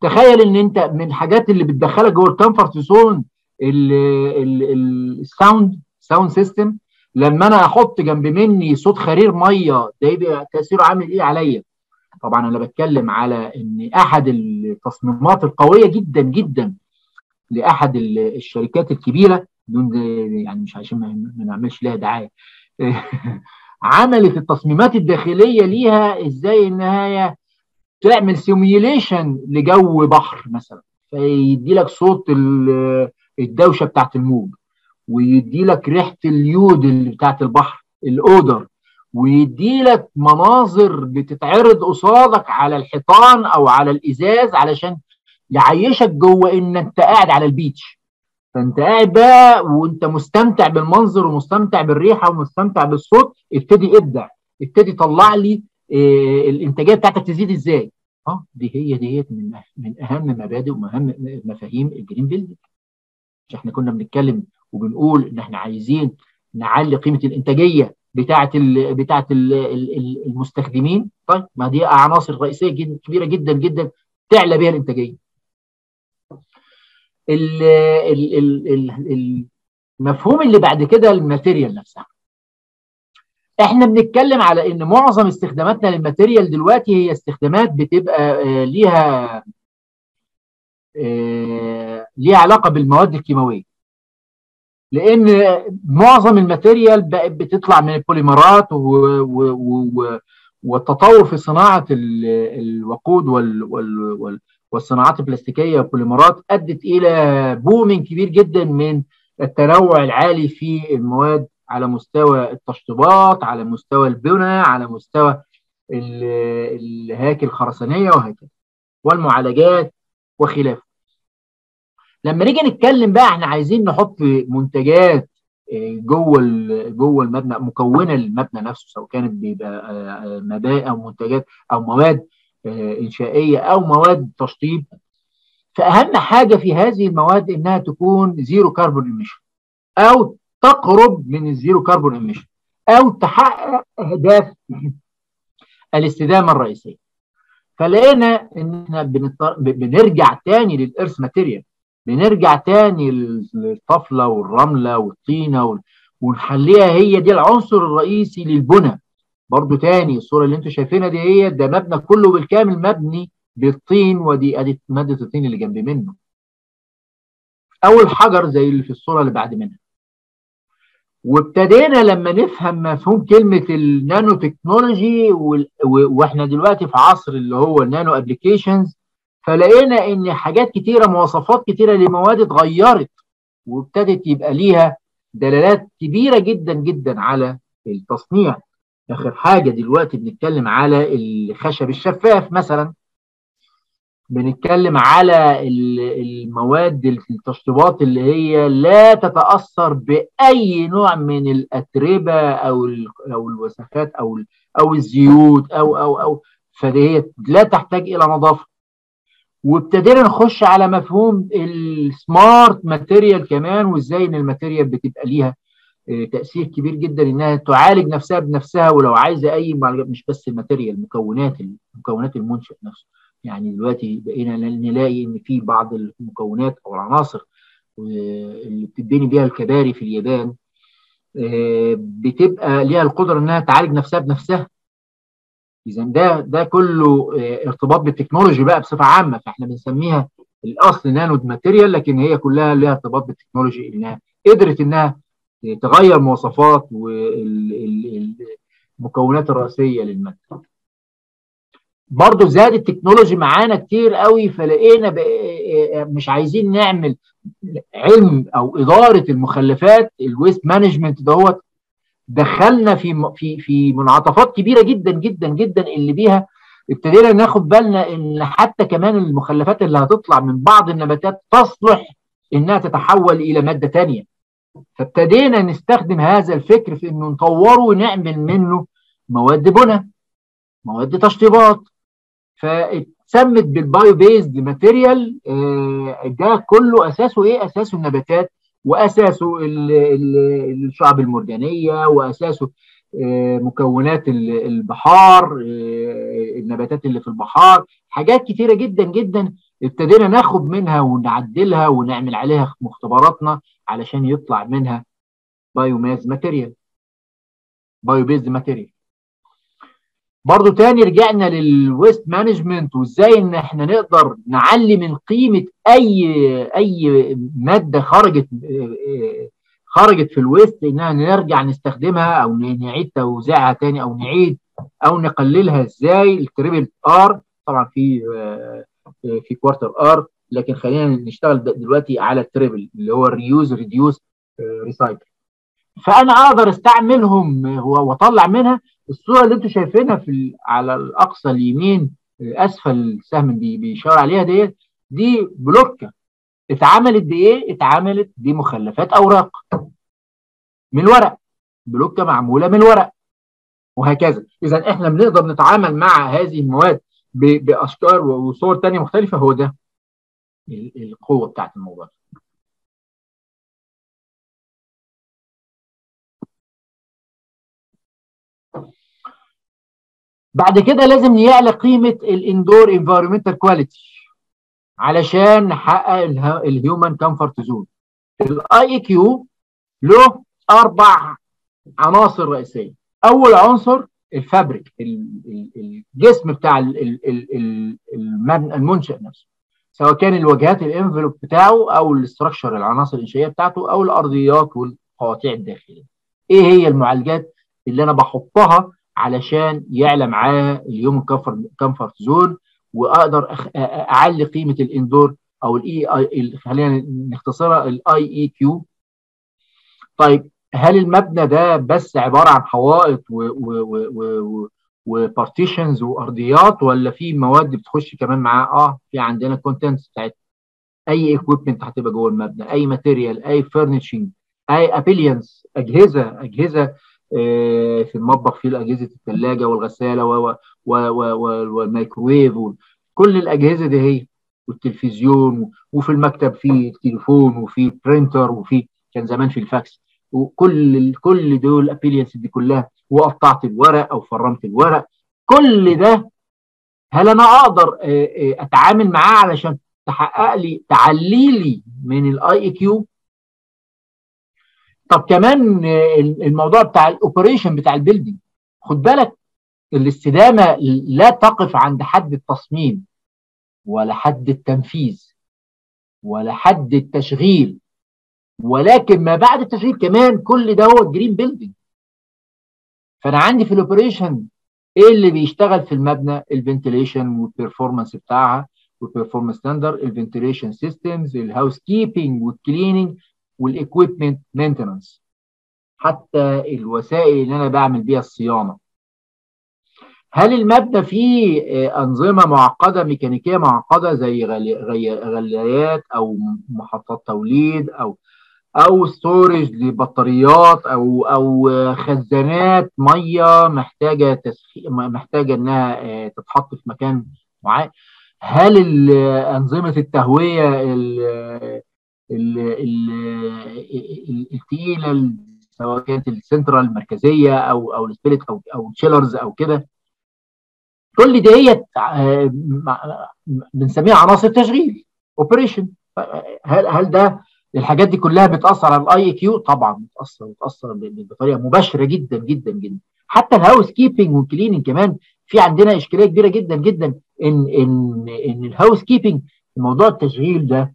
تخيل إن أنت من الحاجات اللي بتدخلك جوه ال comfort zone ال sound sound system لما أنا أحط جنب مني صوت خرير مية ده تأثيره عامل إيه عليا؟ طبعا أنا بتكلم على إن أحد التصميمات القوية جدا جدا لأحد الشركات الكبيرة دون يعني مش عشان ما نعملش لها دعاية. [LAUGHS] عملت التصميمات الداخلية ليها إزاي إنها تعمل simulation لجو بحر مثلا فيدي لك صوت الدوشة بتاعت الموج ويدي لك ريحة اليود اللي بتاعت البحر ال odor ويدي لك مناظر بتتعرض قصادك على الحيطان أو على الإزاز علشان يعيشك جوه إن أنت قاعد على ال beach فانت قاعد بقى وانت مستمتع بالمنظر ومستمتع بالريحة ومستمتع بالصوت ابتدي ابدع ابتدي طلع لي إيه الإنتاجية بتاعتك تزيد إزاي؟ آه دي هي ديت من من أهم مبادئ وأهم مفاهيم ال green building. مش إحنا كنا بنتكلم وبنقول إن إحنا عايزين نعلي قيمة الإنتاجية بتاعه ال بتاعه ال المستخدمين. طيب ما دي عناصر رئيسية جدا كبيرة جدا جدا تعلى بها الإنتاجية. ال ال المفهوم اللي بعد كده ال material نفسها. إحنا بنتكلم على إن معظم استخداماتنا لل material دلوقتي هي استخدامات بتبقى آه ليها آه ليها علاقة بالمواد الكيماوية. لأن معظم ال material بقت بتطلع من البوليمرات و و و والتطور في صناعة الوقود وال والصناعات البلاستيكية والبوليمرات أدت إلى بومين كبير جدا من التنوع العالي في المواد على مستوى التشطيبات على مستوى البناء على مستوى الهياكل الخرسانية وهكذا والمعالجات وخلافه. لما نيجي نتكلم بقى إحنا عايزين نحط منتجات جوه جوه المبنى مكونة للمبنى نفسه سواء كانت بيبقى مباني أو منتجات أو مواد إنشائية أو مواد تشطيب فأهم حاجة في هذه المواد إنها تكون zero carbon emission أو تقرب من ال zero carbon emission أو تحقق أهداف الاستدامة الرئيسية. فلقينا إن إحنا بنرجع تاني لل earth material بنرجع تاني للطفلة والرملة والطينة ونخليها هي دي العنصر الرئيسي للبنى. برضو تاني الصورة اللي أنتم شايفينها دي هي ده مبنى كله بالكامل مبني بالطين ودي أدي مادة الطين اللي جنب منه. أول حجر زي اللي في الصورة اللي بعد منها. وابتدينا لما نفهم مفهوم كلمة النانو تكنولوجي وإحنا دلوقتي في عصر اللي هو ال nano applications فلقينا إن حاجات كتيرة مواصفات كتيرة لمواد اتغيرت وابتدت يبقى ليها دلالات كبيرة جدا جدا على التصنيع. آخر حاجة دلوقتي بنتكلم على الخشب الشفاف مثلا. بنتكلم على المواد التشطيبات اللي هي لا تتأثر بأي نوع من الأتربة أو أو الوسخات أو أو الزيوت أو أو أو. فدي لا تحتاج إلى نظافة. وابتدينا نخش على مفهوم ال smart material كمان وإزاي إن ال material بتبقى ليها تأثير كبير جدا إنها تعالج نفسها بنفسها ولو عايزة أي مش بس ال material مكونات مكونات المنشأ نفسه. يعني دلوقتي بقينا نلاقي إن في بعض المكونات أو العناصر اللي بتبني بيها الكباري في اليابان بتبقى ليها القدرة إنها تعالج نفسها بنفسها. اذا ده ده كله ارتباط بال technology بقى بصفة عامة. فإحنا بنسميها الأصل nano material لكن هي كلها ليها ارتباط بال technology إنها قدرت إنها تغير مواصفات والمكونات الرئيسية للمادة. برضه زاد ال technology معانا كتير قوي فلقينا مش عايزين نعمل علم أو إدارة المخلفات ال waste management دوت. دخلنا في في في منعطفات كبيرة جدا جدا جدا اللي بيها. ابتدينا ناخد بالنا إن حتى كمان المخلفات اللي هتطلع من بعض النباتات تصلح إنها تتحول إلى مادة ثانية فابتدينا نستخدم هذا الفكر في إنه نطوره ونعمل منه مواد بناء مواد تشطيبات. فاتسمت بال bio-based material ده كله أساسه إيه؟ أساسه النباتات وأساسه الشعب المرجانية وأساسه مكونات البحار النباتات اللي في البحار. حاجات كتيرة جدا جدا ابتدينا ناخد منها ونعدلها ونعمل عليها مختبراتنا. علشان يطلع منها biomass material bio-based material برضو تاني رجعنا لل waste management وازاي إن إحنا نقدر نعلي من قيمة أي أي مادة خرجت خرجت في ال waste إنها نرجع نستخدمها أو نعيد توزيعها تاني أو نعيد أو نقللها. إزاي؟ ال triple R طبعا في في quarter R لكن خلينا نشتغل دلوقتي على ال triple اللي هو ال reuse reduce recycle فأنا أقدر استعملهم وأطلع منها الصورة اللي أنتم شايفينها في على الأقصى اليمين اسفل السهم بيشاور عليها ديت. دي بلوكة. اتعملت بإيه؟ اتعملت بمخلفات أوراق. من الورق بلوكة معمولة من الورق وهكذا. اذا إحنا بنقدر نتعامل مع هذه المواد باشكال وصور تانية مختلفة. هو ده. القوة بتاعت الموضوع بعد كده لازم يعلى قيمة ال indoor environmental quality علشان نحقق ال human comfort zone ال IEQ له أربع عناصر رئيسية. أول عنصر ال fabric الجسم بتاع المنشأ نفسه. سواء كان الواجهات ال envelope بتاعه أو ال structure العناصر الإنشائية بتاعته أو الأرضيات والقواطع الداخلية إيه هي المعالجات اللي أنا بحطها علشان يعلى معاه ال human comfort zone وأقدر. أعلي قيمة ال indoor أو ال IE خلينا نختصرها ال IEQ طيب هل المبنى ده بس عبارة عن حوائط و partitions وأرضيات ولا في مواد بتخش كمان معاه؟ آه في عندنا contents بتاعت أي equipment هتبقى جوه المبنى أي material أي furnishing أي appliance أجهزة أجهزة آه في المطبخ في اجهزه الثلاجه والغسالة والميكروويف كل الأجهزة دي هي. والتلفزيون وفي المكتب في تليفون وفي printer وفي كان زمان في الفاكس. وكل كل دول ال appliance دي كلها وقطعت الورق أو فرمت الورق كل ده هل أنا أقدر أتعامل معاه علشان تحقق لي تعلي لي من ال IEQ طب كمان الموضوع بتاع ال operation بتاع ال building خد بالك الاستدامة لا تقف عند حد التصميم ولا حد التنفيذ ولا حد التشغيل. ولكن ما بعد التشغيل كمان كل ده هو ال green building فأنا عندي في ال operation إيه اللي بيشتغل في المبنى؟ ال ventilation وال performance بتاعها والبرفورمانس ستاندر الفنتيليشن سيستمز الهاوس كيبنج والكليننج والاكويبمنت مينتنانس حتى الوسائل اللي أنا بعمل بيها الصيانة. هل المبنى فيه أنظمة معقدة ميكانيكية معقدة زي غلايات أو محطات توليد أو أو storage لبطاريات أو أو خزانات مية محتاجة تسخين محتاجة إنها تتحط في مكان معين. هل أنظمة التهوية الثقيله سواء كانت السنترال المركزية أو أو ال split أو أو chillers أو كده. كل ديت بنسميها عناصر تشغيل operation هل هل ده الحاجات دي كلها بتأثر على ال IQ طبعا بتأثر بتأثر بطريقة مباشرة جدا جدا جدا. حتى ال housekeeping وال cleaning كمان في عندنا إشكالية كبيرة جدا جدا. ان ان إن ال housekeeping موضوع التشغيل ده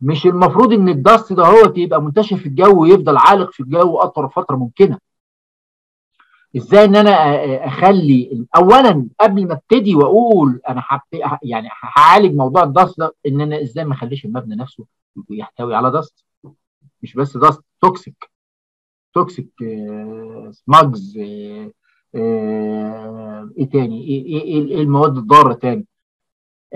مش المفروض إن ال dust ده هو يبقى منتشر في الجو ويفضل عالق في الجو أطول فترة ممكنة. إزاي إن أنا أخلي اولا قبل ما أبتدي وأقول أنا يعني هعالج موضوع ال dust ده إن أنا إزاي ما أخليش المبنى نفسه يحتوي على dust مش بس دست توكسيك توكسيك سماجز إيه تاني؟ إيه إيه المواد الضارة تاني؟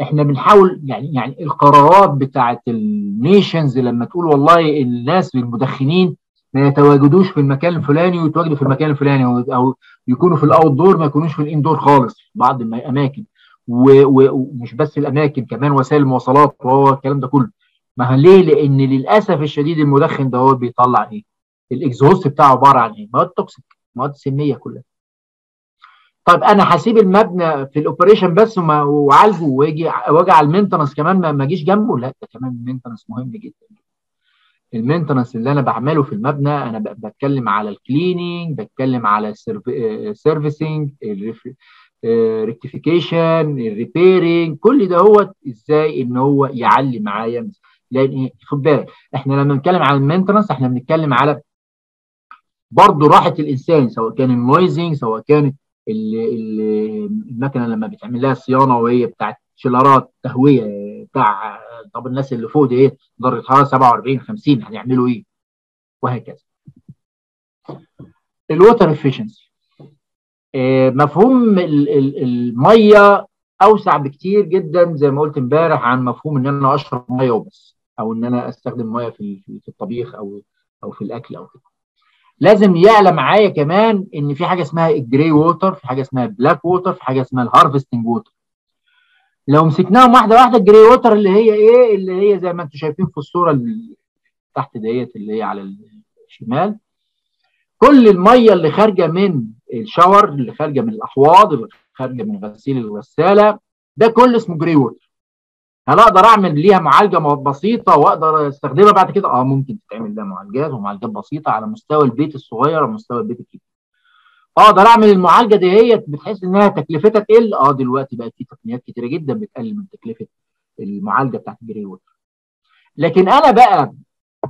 إحنا بنحاول يعني يعني القرارات بتاعت ال nations لما تقول والله الناس المدخنين ما يتواجدوش في المكان الفلاني ويتواجدوا في المكان الفلاني أو يكونوا في ال outdoor ما يكونوش في ال indoor خالص في بعض الأماكن. ومش بس الأماكن كمان وسائل المواصلات وهو الكلام ده كله. ما ليه؟ لأن للأسف الشديد المدخن ده هو بيطلع إيه؟ ال exhaust بتاعه عبارة عن إيه؟ مواد toxic مواد سمية كلها طيب أنا هسيب المبنى في ال operation بس واعالجه واجي وأجي على ال maintenance كمان ما أجيش جنبه لا ده كمان ال maintenance مهم جدا ال maintenance اللي أنا بعمله في المبنى أنا بتكلم على ال cleaning بتكلم على ال servicing rectification ال repairing كل ده هو إزاي إن هو يعلي معايا لأن خد بالك إحنا لما بنتكلم على ال maintenance إحنا بنتكلم على برضه راحة الإنسان سواء كان ال noising سواء كانت المكنه لما بتعمل لها صيانة وهي بتاعت chillers ات تهوية بتاع طب الناس اللي فوق دي إيه درجه حراره 47 50 هنعملوا إيه؟ وهكذا. ال water efficiency مفهوم المية أوسع بكتير جدا زي ما قلت امبارح عن مفهوم إن أنا أشرب مية وبس. أو إن أنا أستخدم مية في في الطبيخ أو أو في الأكل أو كده. لازم يعلى معايا كمان إن في حاجة اسمها ال grey water في حاجة اسمها black water في حاجة اسمها ال harvesting water لو مسكناهم واحدة واحدة ال grey water اللي هي إيه؟ اللي هي زي ما أنتم شايفين في الصورة اللي تحت ديت اللي هي على الشمال. كل المية اللي خارجة من الشاور اللي خارجة من الأحواض اللي خارجة من غسيل الغسالة ده كله اسمه grey water هل أقدر اعمل ليها معالجة بسيطة واقدر استخدمها بعد كده؟ آه ممكن تتعمل لها معالجات ومعالجات بسيطة على مستوى البيت الصغير ومستوى البيت الكبير. أقدر أعمل المعالجة ديت بحيث إنها تكلفتها تقل؟ آه دلوقتي بقت في تقنيات كتيرة جدا بتقلل من تكلفة المعالجة بتاعت ال grey water. لكن أنا بقى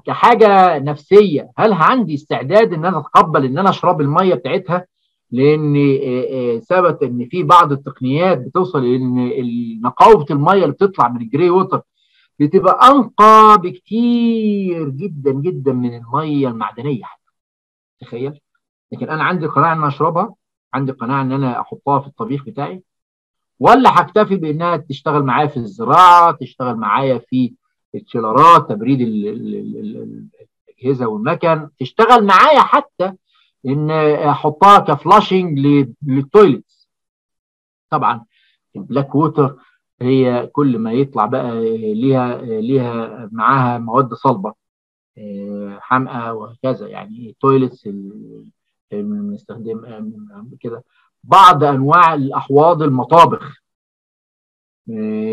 كحاجة نفسية هل عندي استعداد إن أنا أتقبل إن أنا أشرب المية بتاعتها لأن ثبت ان في بعض التقنيات بتوصل إن نقاوه الميه اللي بتطلع من الجري ووتر بتبقى أنقى بكتير جدا جدا من الميه المعدنية حتى. تخيل؟ لكن أنا عندي قناعة إن أشربها عندي قناعة إن أنا أحطها في الطبيخ بتاعي ولا هكتفي بإنها تشتغل معايا في الزراعة تشتغل معايا في الشيلرات تبريد الأجهزة والمكن تشتغل معايا حتى إن احطها ك flushing لل toilets طبعا ال black water هي كل ما يطلع بقى ليها ليها معاها مواد صلبة حمقى وهكذا. يعني ال toilets بنستخدم كده. بعض أنواع الأحواض المطابخ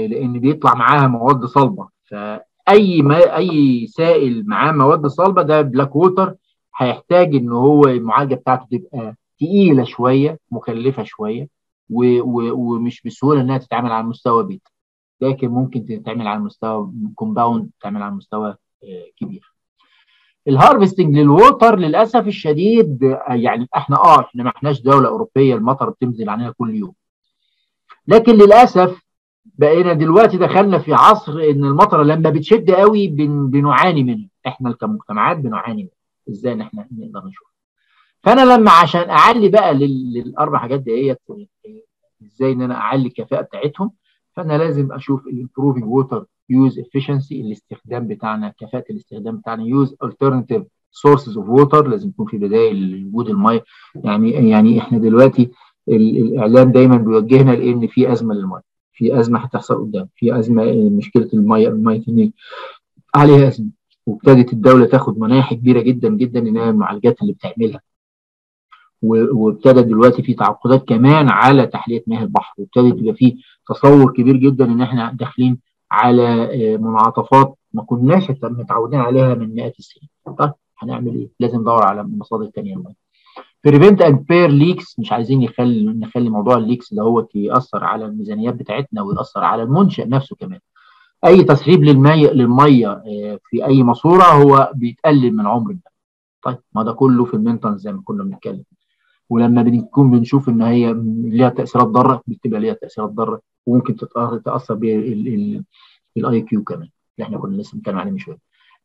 لأن بيطلع معاها مواد صلبة. فأي ما أي سائل معاه مواد صلبة ده black water هيحتاج إن هو المعالجة بتاعته تبقى تقيلة شوية مكلفة شوية ومش بسهولة إنها تتعمل على مستوى بيت. لكن ممكن تتعمل على مستوى compound تتعمل على مستوى كبير. ال harvesting لل water للأسف الشديد يعني إحنا آه إحنا ما إحناش دولة أوروبية المطر بتنزل علينا كل يوم. لكن للأسف بقينا دلوقتي دخلنا في عصر إن المطره لما بتشد قوي بن بنعاني منها إحنا كمجتمعات بنعاني منها إزاي ان إحنا نقدر نشوف. فانا لما عشان اعلي بقى للأربع حاجات ديت إزاي ان أنا اعلي الكفاءة بتاعتهم فانا لازم أشوف ال improving water use efficiency الاستخدام بتاعنا كفاءة الاستخدام بتاعنا use alternative sources of water لازم يكون في بدائل لوجود المية. يعني يعني إحنا دلوقتي الاعلام دايما بيوجهنا لأن في أزمة للمية. في أزمة هتحصل قدام. في أزمة مشكلة المية المية عليها أزمة. وابتدت الدولة تاخد مناحي كبيرة جدا جدا إنها المعالجات اللي بتعملها وابتدى دلوقتي في تعاقدات كمان على تحلية مياه البحر وابتدت يبقى في تصور كبير جدا إن إحنا داخلين على منعطفات ما كناش متعودين عليها من مئات السنين طيب هنعمل إيه؟ لازم ندور على مصادر ثانية للميه. prevent and repair leaks مش عايزين نخلي نخلي موضوع ال leaks ده هو يأثر على الميزانيات بتاعتنا ويأثر على المنشأ نفسه كمان. أي تسريب للمية للميه في أي ماسورة هو بيتقلل من عمر الماسورة. طيب ما ده كله في ال maintenance زي ما كنا بنتكلم. ولما بنكون بنشوف إن هي ليها تأثيرات ضارة بتبقى ليها تأثيرات ضارة وممكن تتاثر بال IQ كمان اللي إحنا كنا لسه بنتكلم عليه من شوية.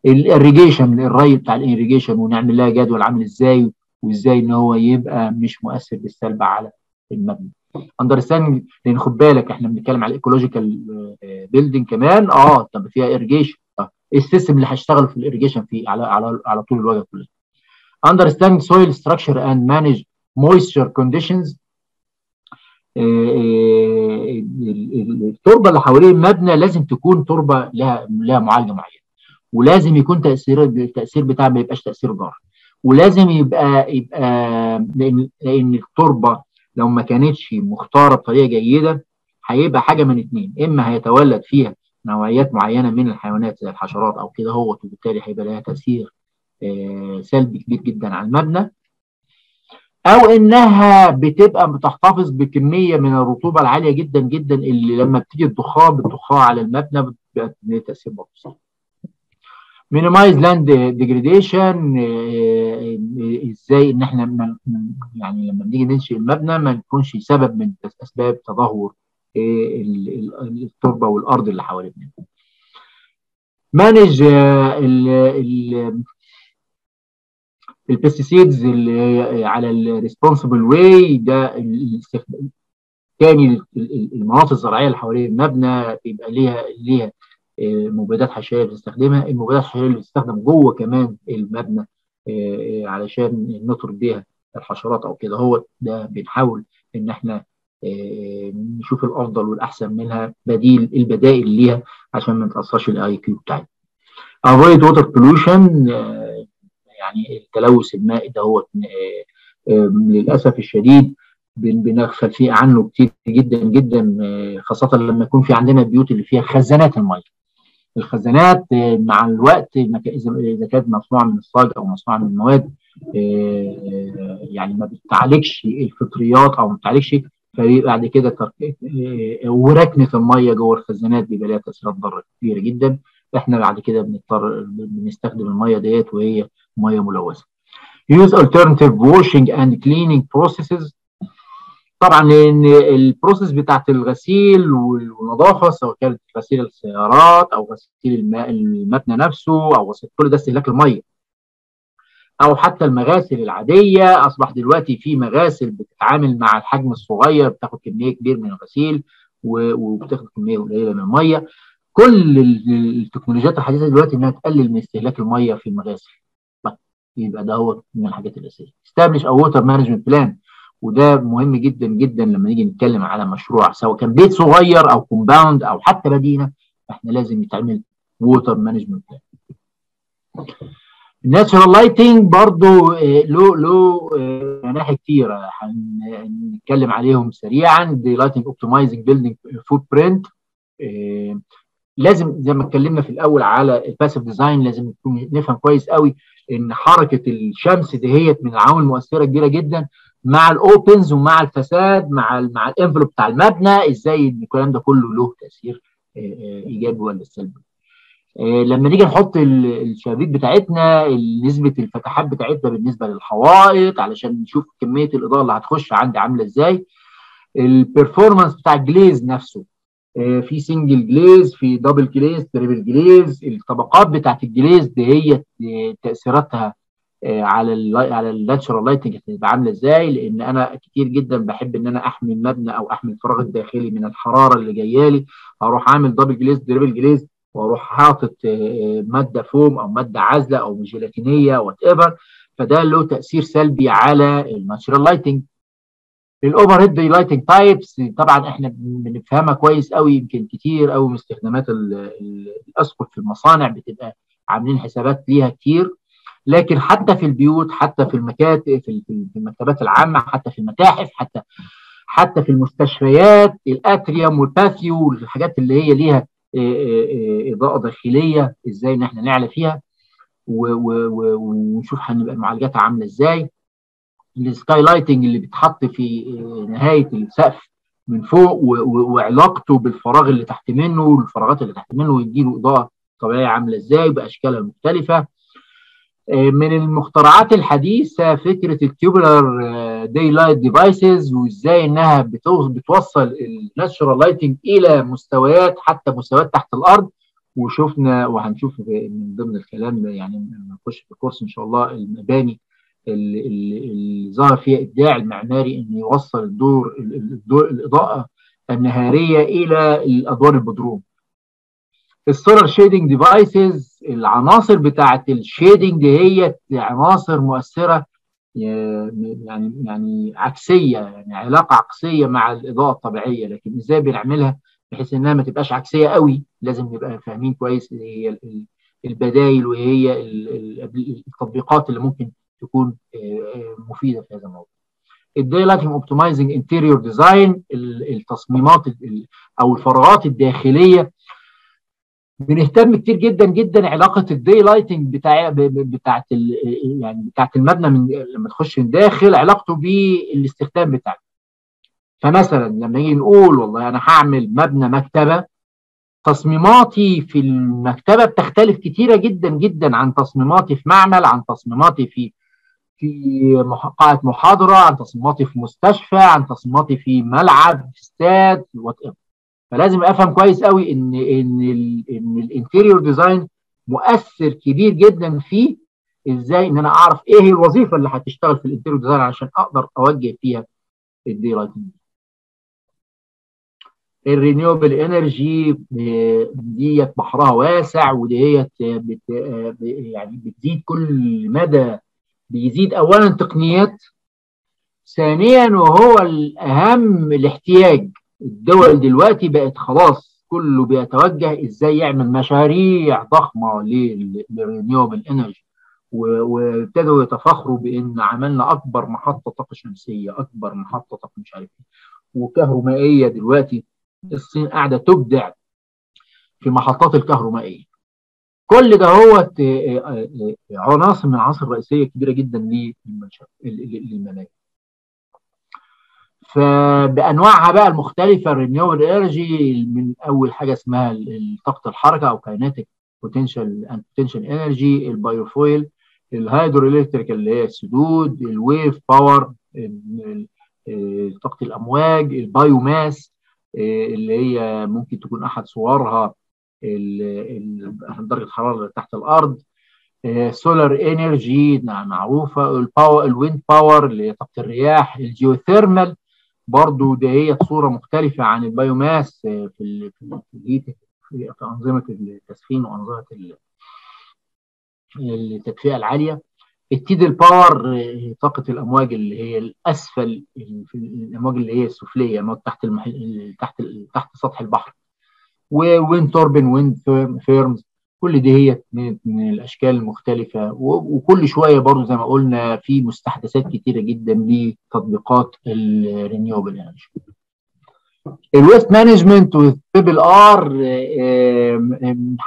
الاريجيشن الري بتاع الاريجيشن ونعمل لها جدول عامل إزاي وإزاي إن هو يبقى مش مؤثر بالسلب على المبنى. understanding لأن خد بالك إحنا بنتكلم على ال ecological building كمان. آه طب فيها اريجيشن آه إيه ال system اللي هيشتغل في الاريجيشن في على على على طول الوجه كله. understanding soil structure and manage moisture conditions. التربة اللي حوالين المبنى لازم تكون تربة لها لها معالجة معينة. ولازم يكون تأثير التاثير بتاعها ما يبقاش تأثير ضار ولازم يبقى يبقى لأن لأن التربة لو ما كانتش مختارة بطريقة جيدة هيبقى حاجة من اثنين إما هيتولد فيها نوعيات معينة من الحيوانات زي الحشرات أو كده هو وبالتالي هيبقى لها تأثير سلبي كبير جدا على المبنى. أو إنها بتبقى بتحتفظ بكمية من الرطوبة العالية جدا جدا اللي لما بتيجي الضخام بتضخها على المبنى بتبقى لها تاثير بسيط minimize land degradation إزاي إن إحنا يعني لما بنيجي ننشئ المبنى ما نكونش سبب من أسباب تدهور التربة والأرض اللي حوالينا. manage ال pesticides على ال responsible way ده تاني المناطق الزراعية اللي حوالين المبنى بيبقى ليها ليها مبيدات حشرية بتستخدمها المبيدات الحشرية اللي بتستخدم جوه كمان المبنى علشان نطرد بيها الحشرات أو كده هو ده بنحاول إن إحنا نشوف الأفضل والأحسن منها بديل البدائل ليها عشان ما نتأثرش ال IEQ بتاعتنا. avoid water pollution يعني التلوث المائي ده هو للأسف الشديد بنغفل فيه عنه كتير جدا جدا خاصة لما يكون في عندنا البيوت اللي فيها خزانات المية. الخزانات مع الوقت إذا كانت مصنوعه من الصاج أو مصنوعه من المواد يعني ما بتعالجش الفطريات أو ما بتعالجش فبيبقى بعد كده وركنة المية جوه الخزانات بيبقى لها تأثيرات ضارة كبيره جدا إحنا بعد كده بنضطر بنستخدم المية ديت وهي مية ملوثة. Use alternative washing and cleaning processes طبعا لأن البروسيس بتاعت الغسيل والنظافة سواء كانت غسيل السيارات أو غسيل الماء المبنى نفسه أو غسيل كل ده استهلاك الميه أو حتى المغاسل العادية أصبح دلوقتي في مغاسل بتتعامل مع الحجم الصغير بتاخد كمية كبيرة من الغسيل وبتاخد كمية قليلة من المية. كل التكنولوجيات الحديثة دلوقتي إنها تقلل من استهلاك المية في المغاسل. يبقى ده هو من الحاجات الأساسية. Establish a water management plan. وده مهم جدا جدا لما نيجي نتكلم على مشروع سواء كان بيت صغير أو كومباوند أو حتى مدينة إحنا لازم يتعمل water management plan ال natural lighting برضو له له مناحي كتيرة. هنتكلم عليهم سريعا. daylighting optimizing building footprint لازم زي ما اتكلمنا في الأول على ال passive design لازم نفهم كويس قوي إن حركة الشمس دهيت من العوامل المؤثره كبيرة جدا. مع ال openings ومع ال facade مع مع ال envelope بتاع المبنى إزاي الكلام ده كله له تأثير إيجابي ولا سلبي. لما نيجي نحط الشبابيك بتاعتنا نسبة الفتحات بتاعتنا بالنسبة للحوائط علشان نشوف كمية الإضاءة اللي هتخش عندي عاملة إزاي. ال performance بتاع ال glaze نفسه في single glaze في double glaze triple glaze الطبقات بتاعت ال glaze دي هي تأثيراتها على ال على ال natural lighting هتبقى عاملة إزاي؟ لأن أنا كتير جدا بحب إن أنا أحمي المبنى أو أحمي الفراغ الداخلي من الحرارة اللي جاية لي. أروح عامل double glaze triple glaze وأروح حاطط مادة فوم أو مادة عازلة أو جيلاتينية whatever فده له تأثير سلبي على ال natural lighting ال overhead lighting types طبعا إحنا بنفهمها كويس قوي يمكن كتير قوي من استخدامات الاسقف في المصانع بتبقى عاملين حسابات ليها كتير. لكن حتى في البيوت حتى في المكاتب في المكتبات العامة حتى في المتاحف حتى حتى في المستشفيات ال atrium وال patio والحاجات اللي هي ليها إضاءة داخلية إزاي إن إحنا نعلى فيها ونشوف هنبقى معالجاتها عاملة إزاي. ال sky lighting اللي بيتحط في نهاية السقف من فوق وعلاقته بالفراغ اللي تحت منه والفراغات اللي تحت منه ويديله إضاءة طبيعية عاملة إزاي بأشكالها المختلفة. من المخترعات الحديثة فكرة ال tubular daylight devices وإزاي إنها بتوصل ال natural lighting إلى مستويات حتى مستويات تحت الأرض. وشفنا وهنشوف من ضمن الكلام يعني لما نخش في ال course إن شاء الله المباني اللي, ظهر فيها إبداع المعماري انه يوصل الدور الإضاءة النهارية إلى الأدوار البدروم. ال solar shading devices العناصر بتاعه ال shading هي عناصر مؤثرة يعني يعني عكسية يعني علاقة عكسية مع الإضاءة الطبيعية لكن إزاي بنعملها بحيث إنها ما تبقاش عكسية قوي لازم نبقى فاهمين كويس إيه هي البدايل وايه هي التطبيقات اللي ممكن تكون مفيدة في هذا الموضوع. ال daylighting optimizing interior design التصميمات أو الفراغات الداخلية بنهتم كتير جدا جدا علاقة ال daylighting بتاع بتاعت يعني بتاعت المبنى من لما تخش من داخل علاقته بالاستخدام بتاعه. فمثلا لما نيجي نقول والله أنا هعمل مبنى مكتبة تصميماتي في المكتبة بتختلف كتيرة جدا جدا عن تصميماتي في معمل عن تصميماتي في في قاعة محاضرة عن تصميماتي في مستشفى عن تصميماتي في ملعب في استاد وات فلازم افهم كويس قوي ان ان ال ان ال interior design مؤثر كبير جدا في إزاي ان أنا اعرف إيه هي الوظيفة اللي هتشتغل في ال interior design عشان أقدر اوجه فيها ال daylighting ال renewable energy ديت بحرها واسع وديت بت يعني بتزيد كل مدى بيزيد اولا تقنيات ثانيا وهو الأهم الاحتياج. الدول دلوقتي بقت خلاص كله بيتوجه إزاي يعمل مشاريع ضخمة لل renewable energy. وابتدوا يتفاخروا بإن عملنا أكبر محطة طاقة شمسية أكبر محطة طاقة مش عارف إيه. وكهرومائية دلوقتي الصين قاعدة تبدع في محطات الكهرومائية. كل ده هو عناصر من العناصر الرئيسية كبيره جدا للملايين. فبأنواعها بقى المختلفة. الرينيوبل انرجي من أول حاجة اسمها طاقة الحركة أو kinetic potential and potential energy ال biofuel ال hydroelectric اللي هي السدود ال wave power طاقة الأمواج ال biomass اللي هي ممكن تكون أحد صورها درجة الحراره تحت الأرض solar energy معروفة ال power ال wind power اللي هي طاقة الرياح ال geothermal برضو هي صورة مختلفة عن ال biomass في ال في, أنظمة التسخين وأنظمة التدفئة العالية ال tidal power طاقة الأمواج اللي هي الأسفل الأمواج اللي هي السفلية امواج تحت. تحت تحت سطح البحر و wind turbine wind farms كل دي هي من, الأشكال المختلفة. وكل شوية برضو زي ما قلنا في مستحدثات كتيرة جدا لتطبيقات ال renewable energy ال waste management وال triple R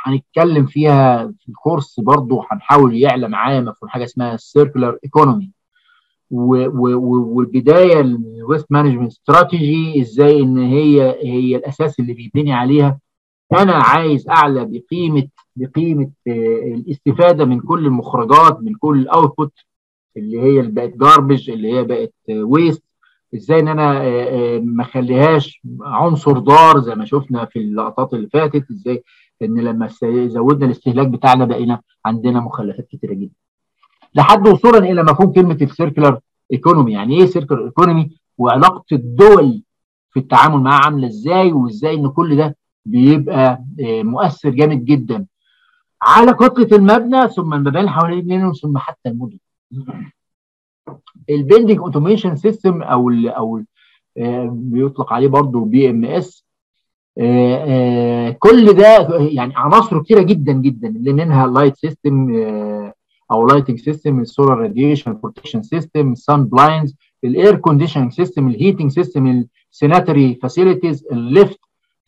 هنتكلم فيها في الكورس برضو هنحاول يعلى معايا مفهوم حاجة اسمها ال circular economy والبداية ال waste management strategy إزاي إن هي هي الأساس اللي بيبني عليها. أنا عايز أعلى بقيمة بقيمة الاستفادة من كل المخرجات من كل ال output اللي هي اللي بقت garbage اللي هي بقت waste إزاي إن أنا ما أخليهاش عنصر ضار زي ما شفنا في اللقطات اللي فاتت؟ إزاي إن لما زودنا الاستهلاك بتاعنا بقينا عندنا مخلفات كتيرة جدا. لحد وصولا إلى مفهوم كلمة ال circular economy يعني إيه circular economy وعلاقة الدول في التعامل معاه عاملة إزاي؟ وإزاي إن كل ده بيبقى مؤثر جامد جدا. على كتله المبنى ثم المباني حوالين منه ثم حتى المدن. ال building automation system أو ال أو ال بيطلق عليه برضه BMS كل ده يعني عناصره كتيرة جدا جدا اللي منها ال light system أو لايتنج سيستم السولار راديشن بروتكشن سيستم السان بلايندز الاير كونديشننج سيستم الهيتنج سيستم السيناتري فاسيلتيز الليفت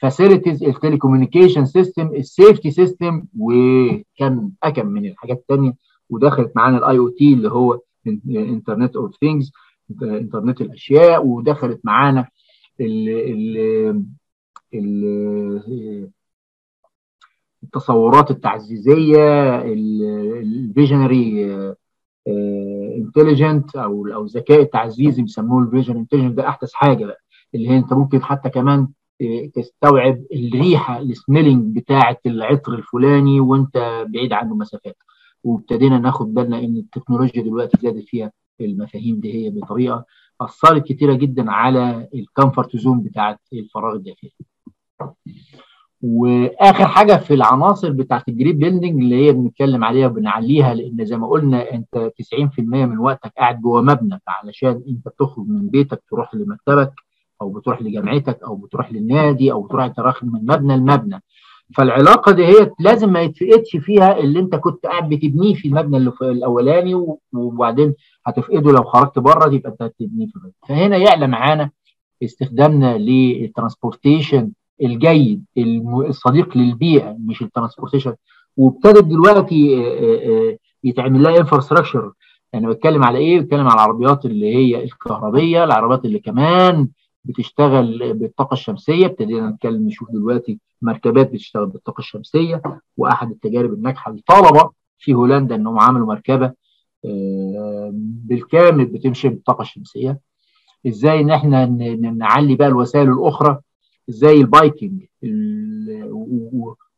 فاسيلتيز التليكوميونيكيشن سيستم السيفتي سيستم وكم أكم من الحاجات الثانية ودخلت معانا ال IOT اللي هو internet of things انترنت الأشياء. ودخلت معانا ال ال ال التصورات التعزيزية ال visionary intelligent أو أو الذكاء التعزيزي بيسموه ال vision intelligent ده أحدث حاجة بقى اللي هي أنت ممكن حتى كمان تستوعب الريحة ال smelling بتاعة العطر الفلاني وانت بعيد عنه مسافات وابتدينا ناخد بالنا إن التكنولوجيا دلوقتي زادت فيها المفاهيم دي هي بطريقة أثرت كتيرة جدا على ال comfort zone بتاعة الفراغ الداخلي. وآخر حاجة في العناصر بتاعة ال green building اللي هي بنتكلم عليها وبنعليها لأن زي ما قلنا أنت 90% من وقتك قاعد جوه مبنى فعلشان أنت بتخرج من بيتك تروح لمكتبك أو بتروح لجامعتك أو بتروح للنادي أو بتروح تراخي من مبنى لمبنى. فالعلاقة دي هي لازم ما يتفقدش فيها اللي أنت كنت قاعد بتبنيه في المبنى اللي الأولاني وبعدين هتفقده لو خرجت بره يبقى أنت هتبنيه في المبنى. فهنا يعلى معانا استخدامنا لل transportation الجيد الصديق للبيئة مش ال transportation. وابتدت دلوقتي يتعمل لها infrastructure أنا بتكلم على إيه؟ بتكلم على العربيات اللي هي الكهربية العربيات اللي كمان بتشتغل بالطاقة الشمسية ابتدينا نتكلم نشوف دلوقتي مركبات بتشتغل بالطاقة الشمسية وأحد التجارب الناجحة للطلبة في هولندا إنهم عملوا مركبة بالكامل بتمشي بالطاقة الشمسية. إزاي إن إحنا نعلي بقى الوسائل الأخرى؟ زي ال biking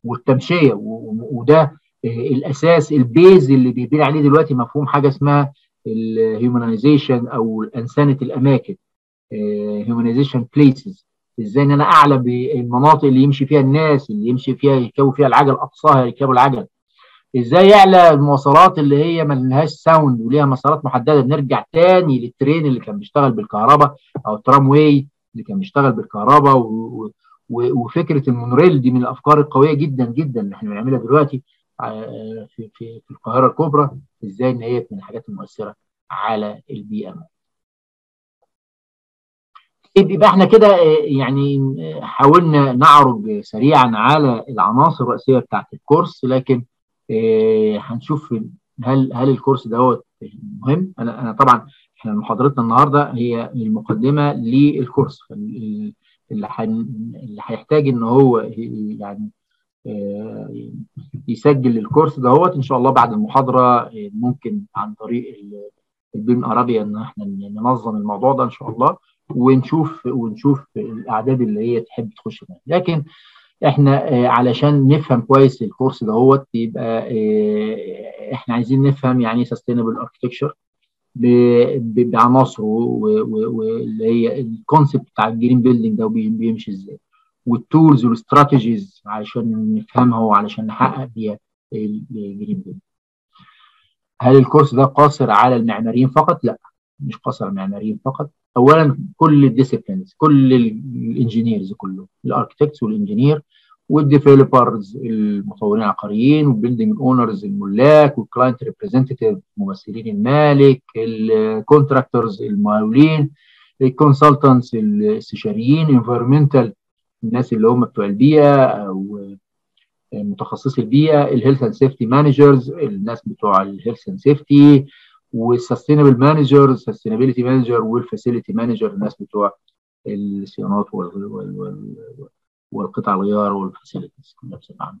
والتمشية وده الأساس ال base اللي بيبني عليه دلوقتي مفهوم حاجة اسمها ال humanization أو انسانه الأماكن. humanization places إزاي إن أنا اعلى بالمناطق اللي يمشي فيها الناس اللي يمشي فيها يركبوا فيها العجل أقصاها يركبوا العجل. إزاي يعلى المواصلات اللي هي ما لهاش sound وليها مسارات محددة؟ نرجع تاني لل train اللي كان بيشتغل بالكهرباء أو الترام واي اللي كان بيشتغل بالكهرباء. وفكرة ال monorail دي من الأفكار القوية جدا جدا اللي إحنا بنعملها دلوقتي في في في القاهرة الكبرى. إزاي إن هي من الحاجات المؤثرة على البيئة. يبقى إحنا كده يعني حاولنا نعرج سريعا على العناصر الرئيسية بتاعت الكورس لكن هنشوف هل هل الكورس دوت مهم. أنا أنا طبعا إحنا محاضرتنا النهارده هي المقدمة للكورس اللي اللي هيحتاج إن هو يعني يسجل الكورس دهوت إن شاء الله بعد المحاضرة ممكن عن طريق البيم أرابيا إن إحنا ننظم الموضوع ده إن شاء الله. ونشوف ونشوف الأعداد اللي هي تحب تخش منها. لكن إحنا علشان نفهم كويس الكورس دهوت يبقى إحنا عايزين نفهم يعني إيه sustainable architecture بعناصره واللي هي ال concept بتاع ال green building ده بيمشي إزاي. وال tools وال strategies علشان نفهمها وعلشان نحقق بيها ال green building هل الكورس ده قاصر على المعماريين فقط؟ لا مش قاصر على المعماريين فقط. اولا كل ال disciplines كل ال engineers كله ال architects وال engineer وال developers المطورين العقاريين وال building owners الملاك وال client representative ممثلين المالك ال contractors المقاولين ال consultants الاستشاريين environmental الناس اللي هم بتوع البيئة أو متخصصي البيئة ال health and safety managers الناس بتوع الهيلث اند سيفتي والسستينبل مانجر السستينابيلتي مانجر والفاسيلتي مانجر الناس بتوع الصيانات والقطع الغيار وال facilities كلها عامه.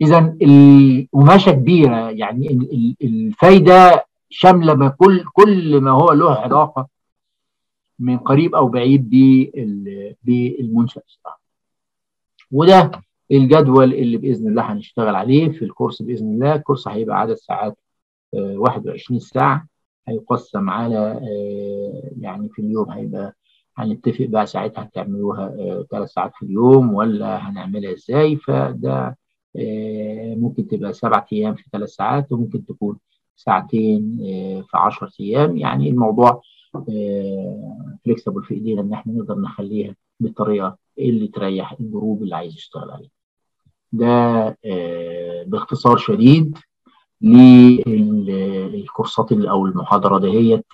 اذا القماشه كبيره يعني الفايدة شاملة ما كل كل ما هو له علاقة من قريب أو بعيد بالمنشا وده الجدول اللي بإذن الله هنشتغل عليه في الكورس بإذن الله الكورس هيبقى عدد ساعات 21 ساعة هيقسم على يعني في اليوم هيبقى هنتفق بقى ساعتها هتعملوها ثلاث ساعات في اليوم ولا هنعملها إزاي؟ فده ممكن تبقى سبع أيام في ثلاث ساعات وممكن تكون ساعتين في 10 أيام. يعني الموضوع flexible في إيدينا إن إحنا نقدر نخليها بالطريقة اللي تريح ال group اللي عايز يشتغل عليه. ده باختصار شديد. لل course ات أو المحاضرة دهيت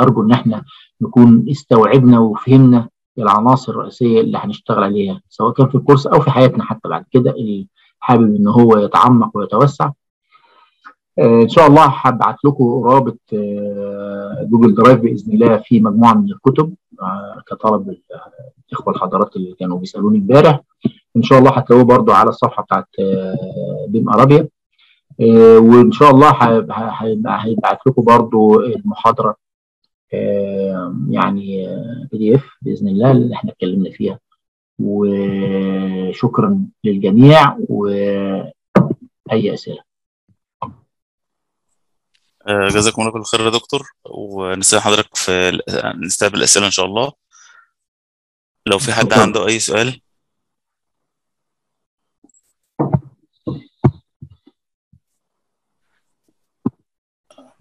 أرجو إن إحنا نكون استوعبنا وفهمنا العناصر الرئيسية اللي هنشتغل عليها سواء كان في ال course أو في حياتنا حتى بعد كده اللي حابب إن هو يتعمق ويتوسع. إن شاء الله هبعت لكم رابط جوجل درايف بإذن الله في مجموعة من الكتب كطلب الإخوة الحضرات اللي كانوا بيسألوني امبارح. إن شاء الله هتلاقوه برده على الصفحة بتاعت بيم أرابيا. وإن شاء الله هيبعت لكم برضو المحاضرة يعني PDF بإذن الله اللي إحنا اتكلمنا فيها. وشكرا للجميع وأي أسئلة. جزاكم الله كل خير يا دكتور ونستنى حضرتك في نستقبل الأسئلة إن شاء الله. لو في حد عنده أي سؤال.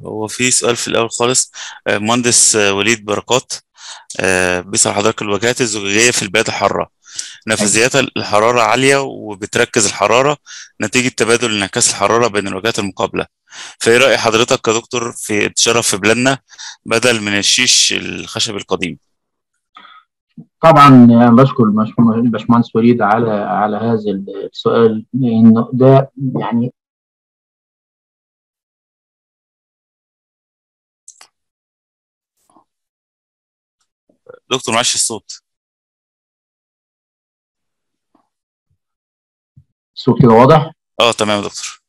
هو في سؤال في الأول خالص. مهندس وليد بركات. بيسأل حضرتك الواجهات الزجاجية في البيئات الحارة. نفاذيات الحرارة عالية وبتركز الحرارة نتيجة تبادل انعكاس الحرارة بين الواجهات المقابلة. فإيه رأي حضرتك كدكتور في انتشارها في بلادنا بدل من الشيش الخشب القديم؟ طبعا بشكر الباشمهندس وليد على على هذا السؤال لأنه ده يعني دكتور معلش الصوت. الصوت كده واضح؟ آه تمام يا دكتور.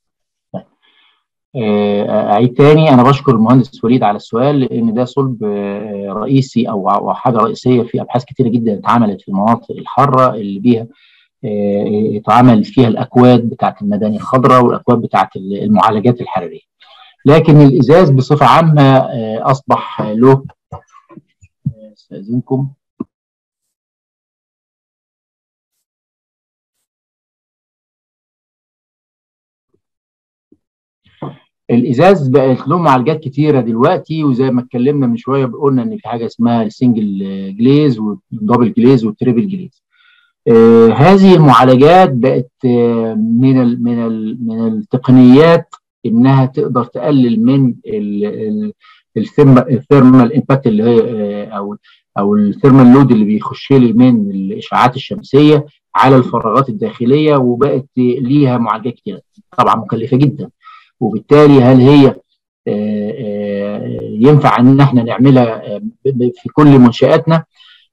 أعيد تاني. أنا بشكر المهندس وليد على السؤال لأن ده صلب رئيسي أو حاجة رئيسية في أبحاث كتيرة جدا اتعملت في المناطق الحارة اللي بيها اتعمل فيها الأكواد بتاعت المباني الخضراء والأكواد بتاعت المعالجات الحرارية. لكن الإزاز بصفة عامة أصبح له استاذنكم الإزاز بقت له معالجات كتيرة دلوقتي وزي ما اتكلمنا من شوية قلنا إن في حاجة اسمها ال single glaze وال double glaze وال triple glaze آه هذه المعالجات بقت آه من ال من ال من التقنيات إنها تقدر تقلل من ال thermal impact اللي هي آه أو أو ال thermal load اللي بيخش لي من الإشعاعات الشمسية على الفراغات الداخلية وبقت ليها معالجات كتيرة. طبعا مكلفة جدا. وبالتالي هل هي ينفع إن إحنا نعملها في كل منشآتنا؟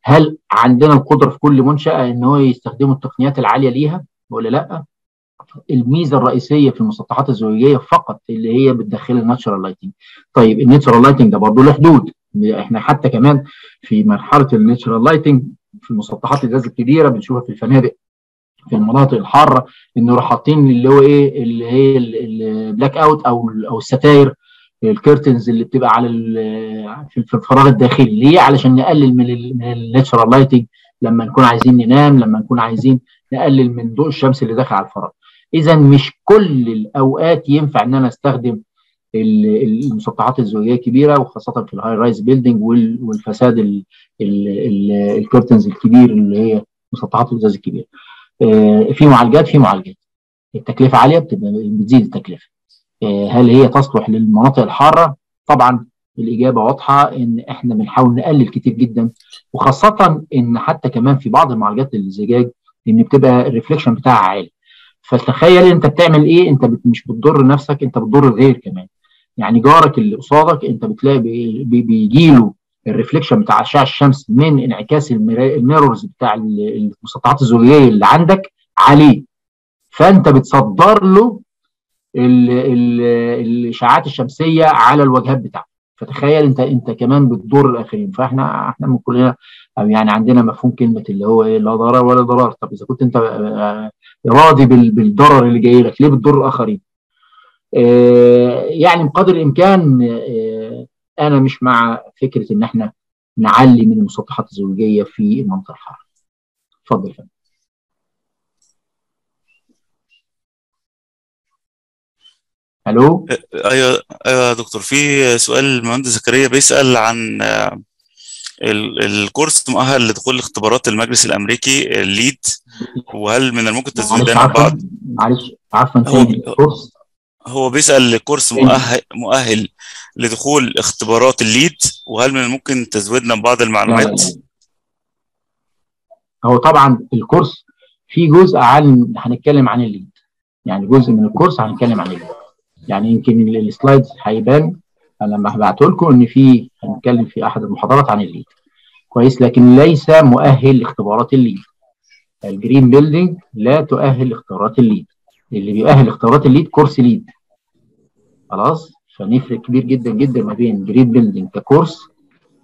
هل عندنا القدرة في كل منشأة إن هو يستخدموا التقنيات العالية ليها ولا لأ؟ الميزة الرئيسية في المسطحات الزجاجية فقط اللي هي بتدخل ال natural lighting طيب ال natural lighting ده برضه له حدود إحنا حتى كمان في مرحلة ال natural lighting في المسطحات الازاز الكبيرة بنشوفها في الفنادق في المناطق الحارة إنه حاطين اللي هو إيه اللي هي ال blackout أو أو الستاير ال curtains اللي بتبقى على في الفراغ الداخلي ليه؟ علشان نقلل من ال natural lighting لما نكون عايزين ننام لما نكون عايزين نقلل من ضوء الشمس اللي داخل على الفراغ. اذا مش كل الأوقات ينفع إن أنا أستخدم المسطحات الزجاجية الكبيرة وخاصة في ال high rise building وال facade ال curtains الكبير اللي هي مسطحات الإزاز الكبيره. في معالجات في معالجات التكلفة عالية بتزيد التكلفة. هل هي تصلح للمناطق الحارة؟ طبعا الإجابة واضحة إن إحنا بنحاول نقلل كتير جدا وخاصة إن حتى كمان في بعض المعالجات الزجاج إن بتبقى ال reflection بتاعها عالي. فتخيل أنت بتعمل إيه أنت مش بتضر نفسك أنت بتضر الغير كمان يعني جارك اللي قصادك انت بتلاقي بي بيجي له ال reflection بتاع أشعة الشمس من انعكاس ال mirrors بتاع المسطحات الزجاجيه اللي عندك عليه. فانت بتصدر له الإشعاعات الشمسية على الواجهات بتاعته. فتخيل انت انت كمان بتضر الآخرين. فاحنا إحنا من كلنا يعني عندنا مفهوم كلمة اللي هو إيه لا ضرر ولا ضرار. طب إذا كنت انت راضي بالضرر اللي جاي لك ليه بتضر الآخرين؟ آه يعني بقدر الإمكان آه أنا مش مع فكرة إن إحنا نعلي من المسطحات الزجاجيه في المنطقة الحارة. اتفضل فندم. ألو؟ أيوه أيوه يا دكتور. في سؤال المهندس زكريا بيسأل عن ال course مؤهل لدخول اختبارات المجلس الأمريكي ال LEED وهل من الممكن تزويد لنا بعض؟ معلش عفوا تاني الكورس هو بيسأل ال course مؤهل مؤهل لدخول اختبارات ال LEED وهل من الممكن تزويدنا ببعض المعلومات؟ هو طبعا ال course في جزء عن هنتكلم عن ال LEED. يعني جزء من ال course هنتكلم عن ال LEED. يعني يمكن ال slides هيبان لما هبعته لكم إن في هنتكلم في أحد المحاضرات عن ال LEED. كويس لكن ليس مؤهل لاختبارات ال LEED. ال green building لا تؤهل لاختبارات ال LEED. اللي بيؤهل اختبارات ال LEED course LEED. خلاص؟ فنفرق كبير جدا جدا ما بين green building ك course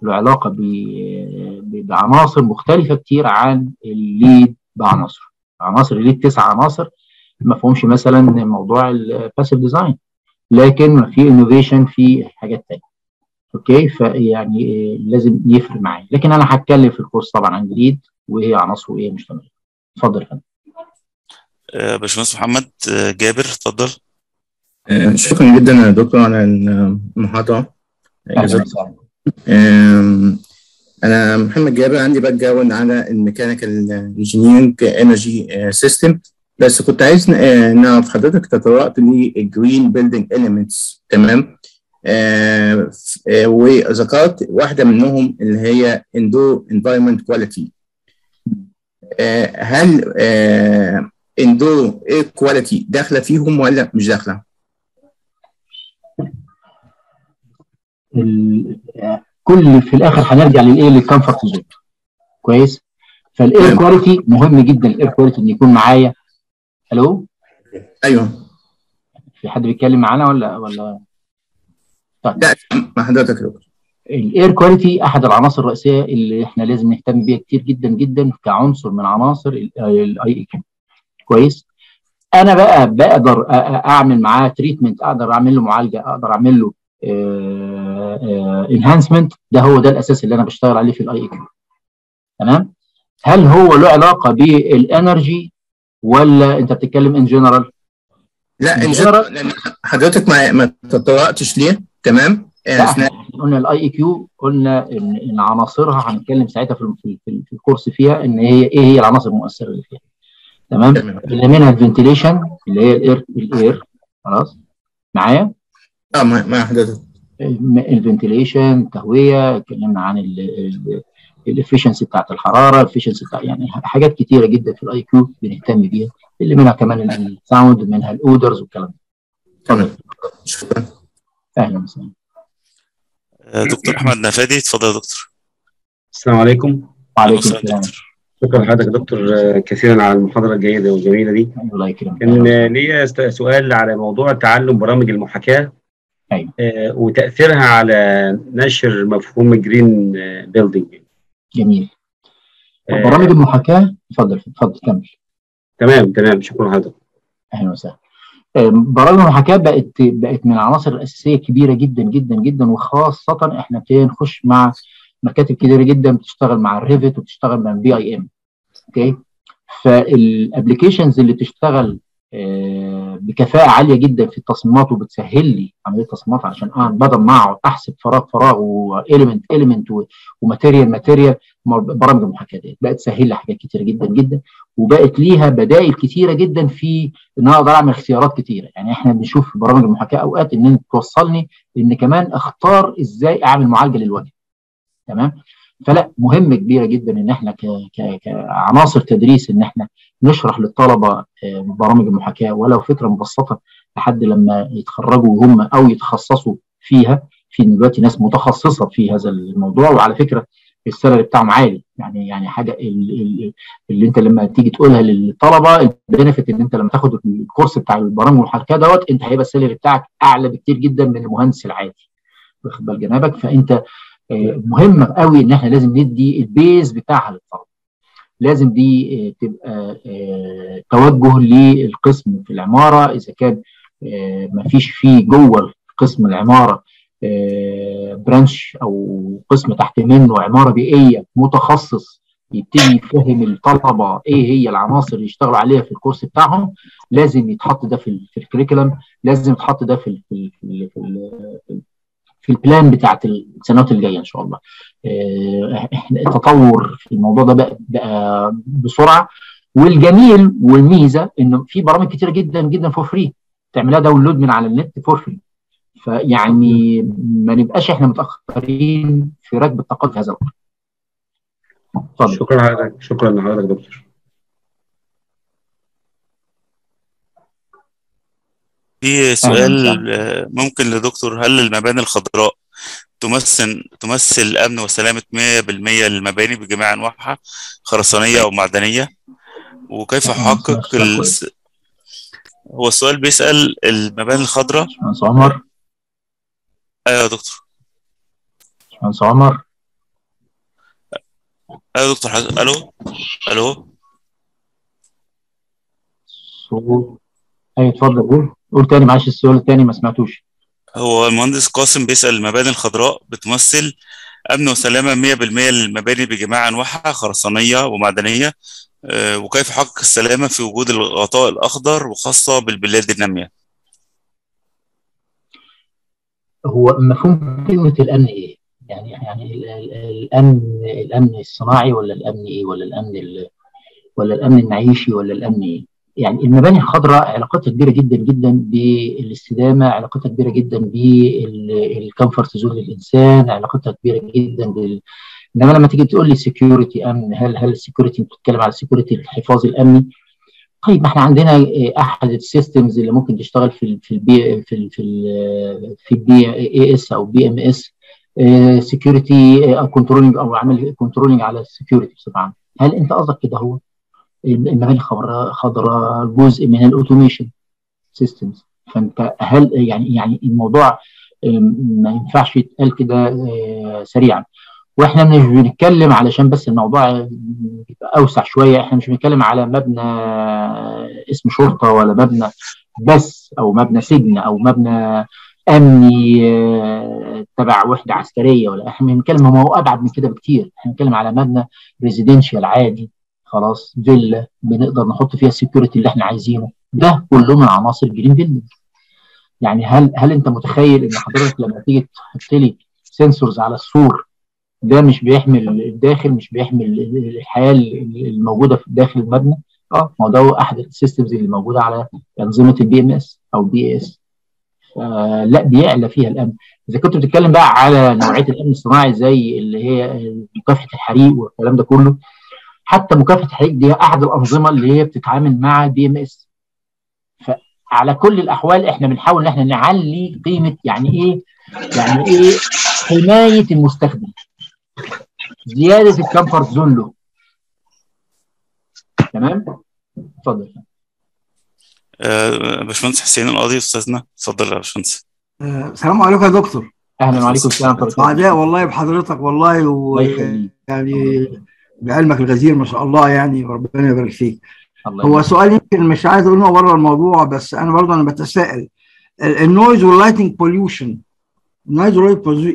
له علاقة بعناصر مختلفة كتير عن ال LEED بعناصر. عناصر ال LEED تسع عناصر ما فيهمش مثلا موضوع ال passive design لكن في innovation في حاجات ثانية okay؟ فيعني لازم يفرق معايا. لكن أنا هتكلم في ال course طبعا عن ال LEED وايه عناصره وايه مشتمله اتفضل يا فندم. باشمهندس محمد جابر اتفضل. شكرا جدا يا دكتور على المحاضرة. أنا محمد جابر عندي background على ال mechanical engineering energy system بس كنت عايز نعرف حضرتك تطرقت لل green building elements تمام؟ آه آه وذكرت واحدة منهم اللي هي indoor environment quality هل indoor air quality داخلة فيهم ولا مش داخلة؟ كل في الآخر هنرجع للإيه؟ لل comfort zone كويس؟ فال air quality مهم جدا. ال air quality إن يكون معايا. ألو أيوه. في حد بيتكلم معانا ولا ولا؟ طيب. لا مع حضرتك ال air quality أحد العناصر الرئيسية اللي إحنا لازم نهتم بيها كتير جدا جدا كعنصر من عناصر ال IEQ كويس؟ أنا بقى بقدر أعمل معاه treatment أقدر أعمل له معالجة أقدر أعمل له enhancement ده هو ده الأساس اللي أنا بشتغل عليه في ال IEQ تمام؟ هل هو له علاقة بال energy ولا أنت بتتكلم ان جنرال لا ان جنرال حضرتك ما ما تطرقتش ليه؟ تمام؟ لا قلنا ال IEQ قلنا إن إن عناصرها هنتكلم ساعتها في في, في الكورس فيها إن هي إيه هي العناصر المؤثرة اللي فيها. تمام؟ اللي منها ال ventilation اللي هي ال air ال air خلاص؟ معايا؟ آه مع حضرتك. ال ventilation التهوية اتكلمنا عن ال efficiency بتاعت الحرارة ال efficiency بتاع يعني حاجات كتيرة جدا في ال EQ بنهتم بيها اللي منها كمان ال sound منها ال odors والكلام ده. تمام. شكرا. أهلا وسهلا. دكتور أحمد نفادي اتفضل يا دكتور. السلام عليكم. وعليكم السلام. شكرا لحضرتك دكتور كثيرا على المحاضرة الجيدة والجميلة دي. الله يكرمك. كان ليا سؤال على موضوع تعلم برامج المحاكاة. أيوة. آه، وتأثيرها على نشر مفهوم green building جميل. آه. برامج المحاكاة؟ اتفضل اتفضل كمل. تمام تمام شكرا لحضرتك أهلا وسهلا. أم، برامج المحاكاة بقت بقت من العناصر الأساسية كبيرة جدا جدا جدا وخاصة إحنا ابتدينا نخش مع مكاتب كبيره جدا بتشتغل مع ال Revit وبتشتغل مع ال BIM okay؟ فال applications اللي بتشتغل آه، بكفاءة عالية جدا في التصميمات وبتسهل لي عملية التصميمات عشان أنا بدل ما أقعد أحسب فراغ فراغ و element element و material material برامج المحاكاة دي بقت تسهل لي حاجات كتيرة جدا جدا وبقت ليها بدائل كتيرة جدا في إن أنا أقدر أعمل اختيارات كتيرة. يعني إحنا بنشوف في برامج المحاكاة أوقات إن توصلني إن كمان أختار إزاي أعمل معالجة للواجهة. تمام؟ فلا مهم كبيرة جدا إن إحنا. كعناصر تدريس إن إحنا نشرح للطلبة آه، برامج المحاكاة ولو فكرة مبسطة لحد لما يتخرجوا هم أو يتخصصوا فيها. في دلوقتي ناس متخصصة في هذا الموضوع وعلى فكرة ال salary بتاعهم عالي. يعني يعني حاجة ال- ال- اللي أنت لما تيجي تقولها للطلبة ال benefit إن أنت لما تاخد الكورس بتاع البرامج المحاكاة دوت أنت هيبقى ال salary بتاعك أعلى بكتير جدا من المهندس العادي. واخد بال جنابك؟ فأنت آه، مهم قوي إن إحنا لازم ندي ال base بتاعها للطلبة. لازم دي آه، تبقى آه، توجه للقسم في العمارة. إذا كان ما فيش فيه جوه قسم العمارة branch أو قسم تحت منه عمارة بيئية متخصص يبتدي يفهم الطلبة إيه هي العناصر اللي يشتغلوا عليها في الكورس بتاعهم لازم يتحط ده في ال في ال curriculum لازم يتحط ده في في في, في, في ال plan بتاعت السنوات الجاية إن شاء الله. آه، التطور في الموضوع ده بقى, بقى بسرعة. والجميل والميزة إنه في برامج كتيرة جدا جدا for free تعملها download من على النت for free فيعني ما نبقاش إحنا متأخرين في ركب التقدم في هذا الامر شكرا لحضرتك. شكرا لحضرتك دكتور. في سؤال. آه، ممكن لدكتور. هل المباني الخضراء تمثل تمثل أمن وسلامة 100% للمباني بجميع أنواعها؟ خرسانية أو معدنية؟ وكيف سؤال ال... هو السؤال بيسأل المباني الخضراء؟ باشمهندس عمر. أيوة يا دكتور. باشمهندس عمر. أيوة يا دكتور. حضرتك ألو؟ ألو؟ صوت أيوه اتفضل قول. قول تاني معلش السؤال التاني ما سمعتوش هو المهندس قاسم بيسأل المباني الخضراء بتمثل أمن وسلامة 100% للمباني بجميع أنواعها خرسانية ومعدنية آه، وكيف أحقق السلامة في وجود الغطاء الأخضر وخاصة بالبلاد النامية هو مفهوم كلمة الأمن إيه؟ يعني يعني ال- ال- الأمن الأمن الصناعي ولا الأمن إيه؟ ولا الأمن ال- ولا الأمن المعيشي ولا الأمن إيه؟ يعني المباني الخضراء علاقتها كبيرة جدا جدا بالاستدامة، علاقتها كبيرة جدا بال comfort zone للإنسان، علاقتها كبيرة جدا بال إنما لما تيجي تقول لي security أمن هل هل ال security بتتكلم على ال security الحفاظ الأمني؟ طيب ما إحنا عندنا أحد ال systems اللي ممكن تشتغل في في ال B في ال في ال في ال BAS أو BMS security controlling أو عمل controlling على ال security بصفة عامة. هل أنت قصدك كده هو؟ المباني الخضراء خضراء جزء من ال automation systems فأنت هل يعني يعني الموضوع ما ينفعش يتقال كده آه، سريعا. وإحنا مش بنتكلم علشان بس الموضوع يبقى أوسع شوية. إحنا مش بنتكلم على مبنى قسم شرطة ولا مبنى بس أو مبنى سجن أو مبنى أمني آه، تبع وحدة عسكرية ولا. إحنا بنتكلم هو أبعد من كده بكتير. إحنا بنتكلم على مبنى residential عادي. خلاص فيلا بنقدر نحط فيها ال security اللي إحنا عايزينه. ده كله من عناصر green building يعني هل هل انت متخيل إن حضرتك لما تيجي تحط لي sensors على السور ده مش بيحمي الداخل مش بيحمي الحياة الموجودة في داخل المبنى؟ آه ما ده أحد ال systems اللي موجودة على أنظمة ال BMS أو BAS لا بيعلى فيها الأمن. إذا كنت بتتكلم بقى على نوعية الأمن الصناعي زي اللي هي مكافحه الحريق والكلام ده كله حتى مكافحه الحريق دي أحد الأنظمة اللي هي بتتعامل مع ال BMS فعلى كل الأحوال إحنا بنحاول إن إحنا نعلي قيمة يعني إيه؟ يعني إيه؟ حماية المستخدم. زيادة ال comfort zone له. تمام؟ اتفضل. آه، باشمهندس حسين القاضي أستاذنا. اتفضل يا باشمهندس. آه، السلام عليكم يا دكتور. أهلا وعليكم السلام ورحمة الله. والله بحضرتك والله الله يخليك. ويعني بعلمك الغزير ما شاء الله يعني وربنا يبارك فيك هو. سؤال يمكن مش عايز أقول بره الموضوع بس أنا برضه أنا بتساءل ال noise وال lighting pollution ال noise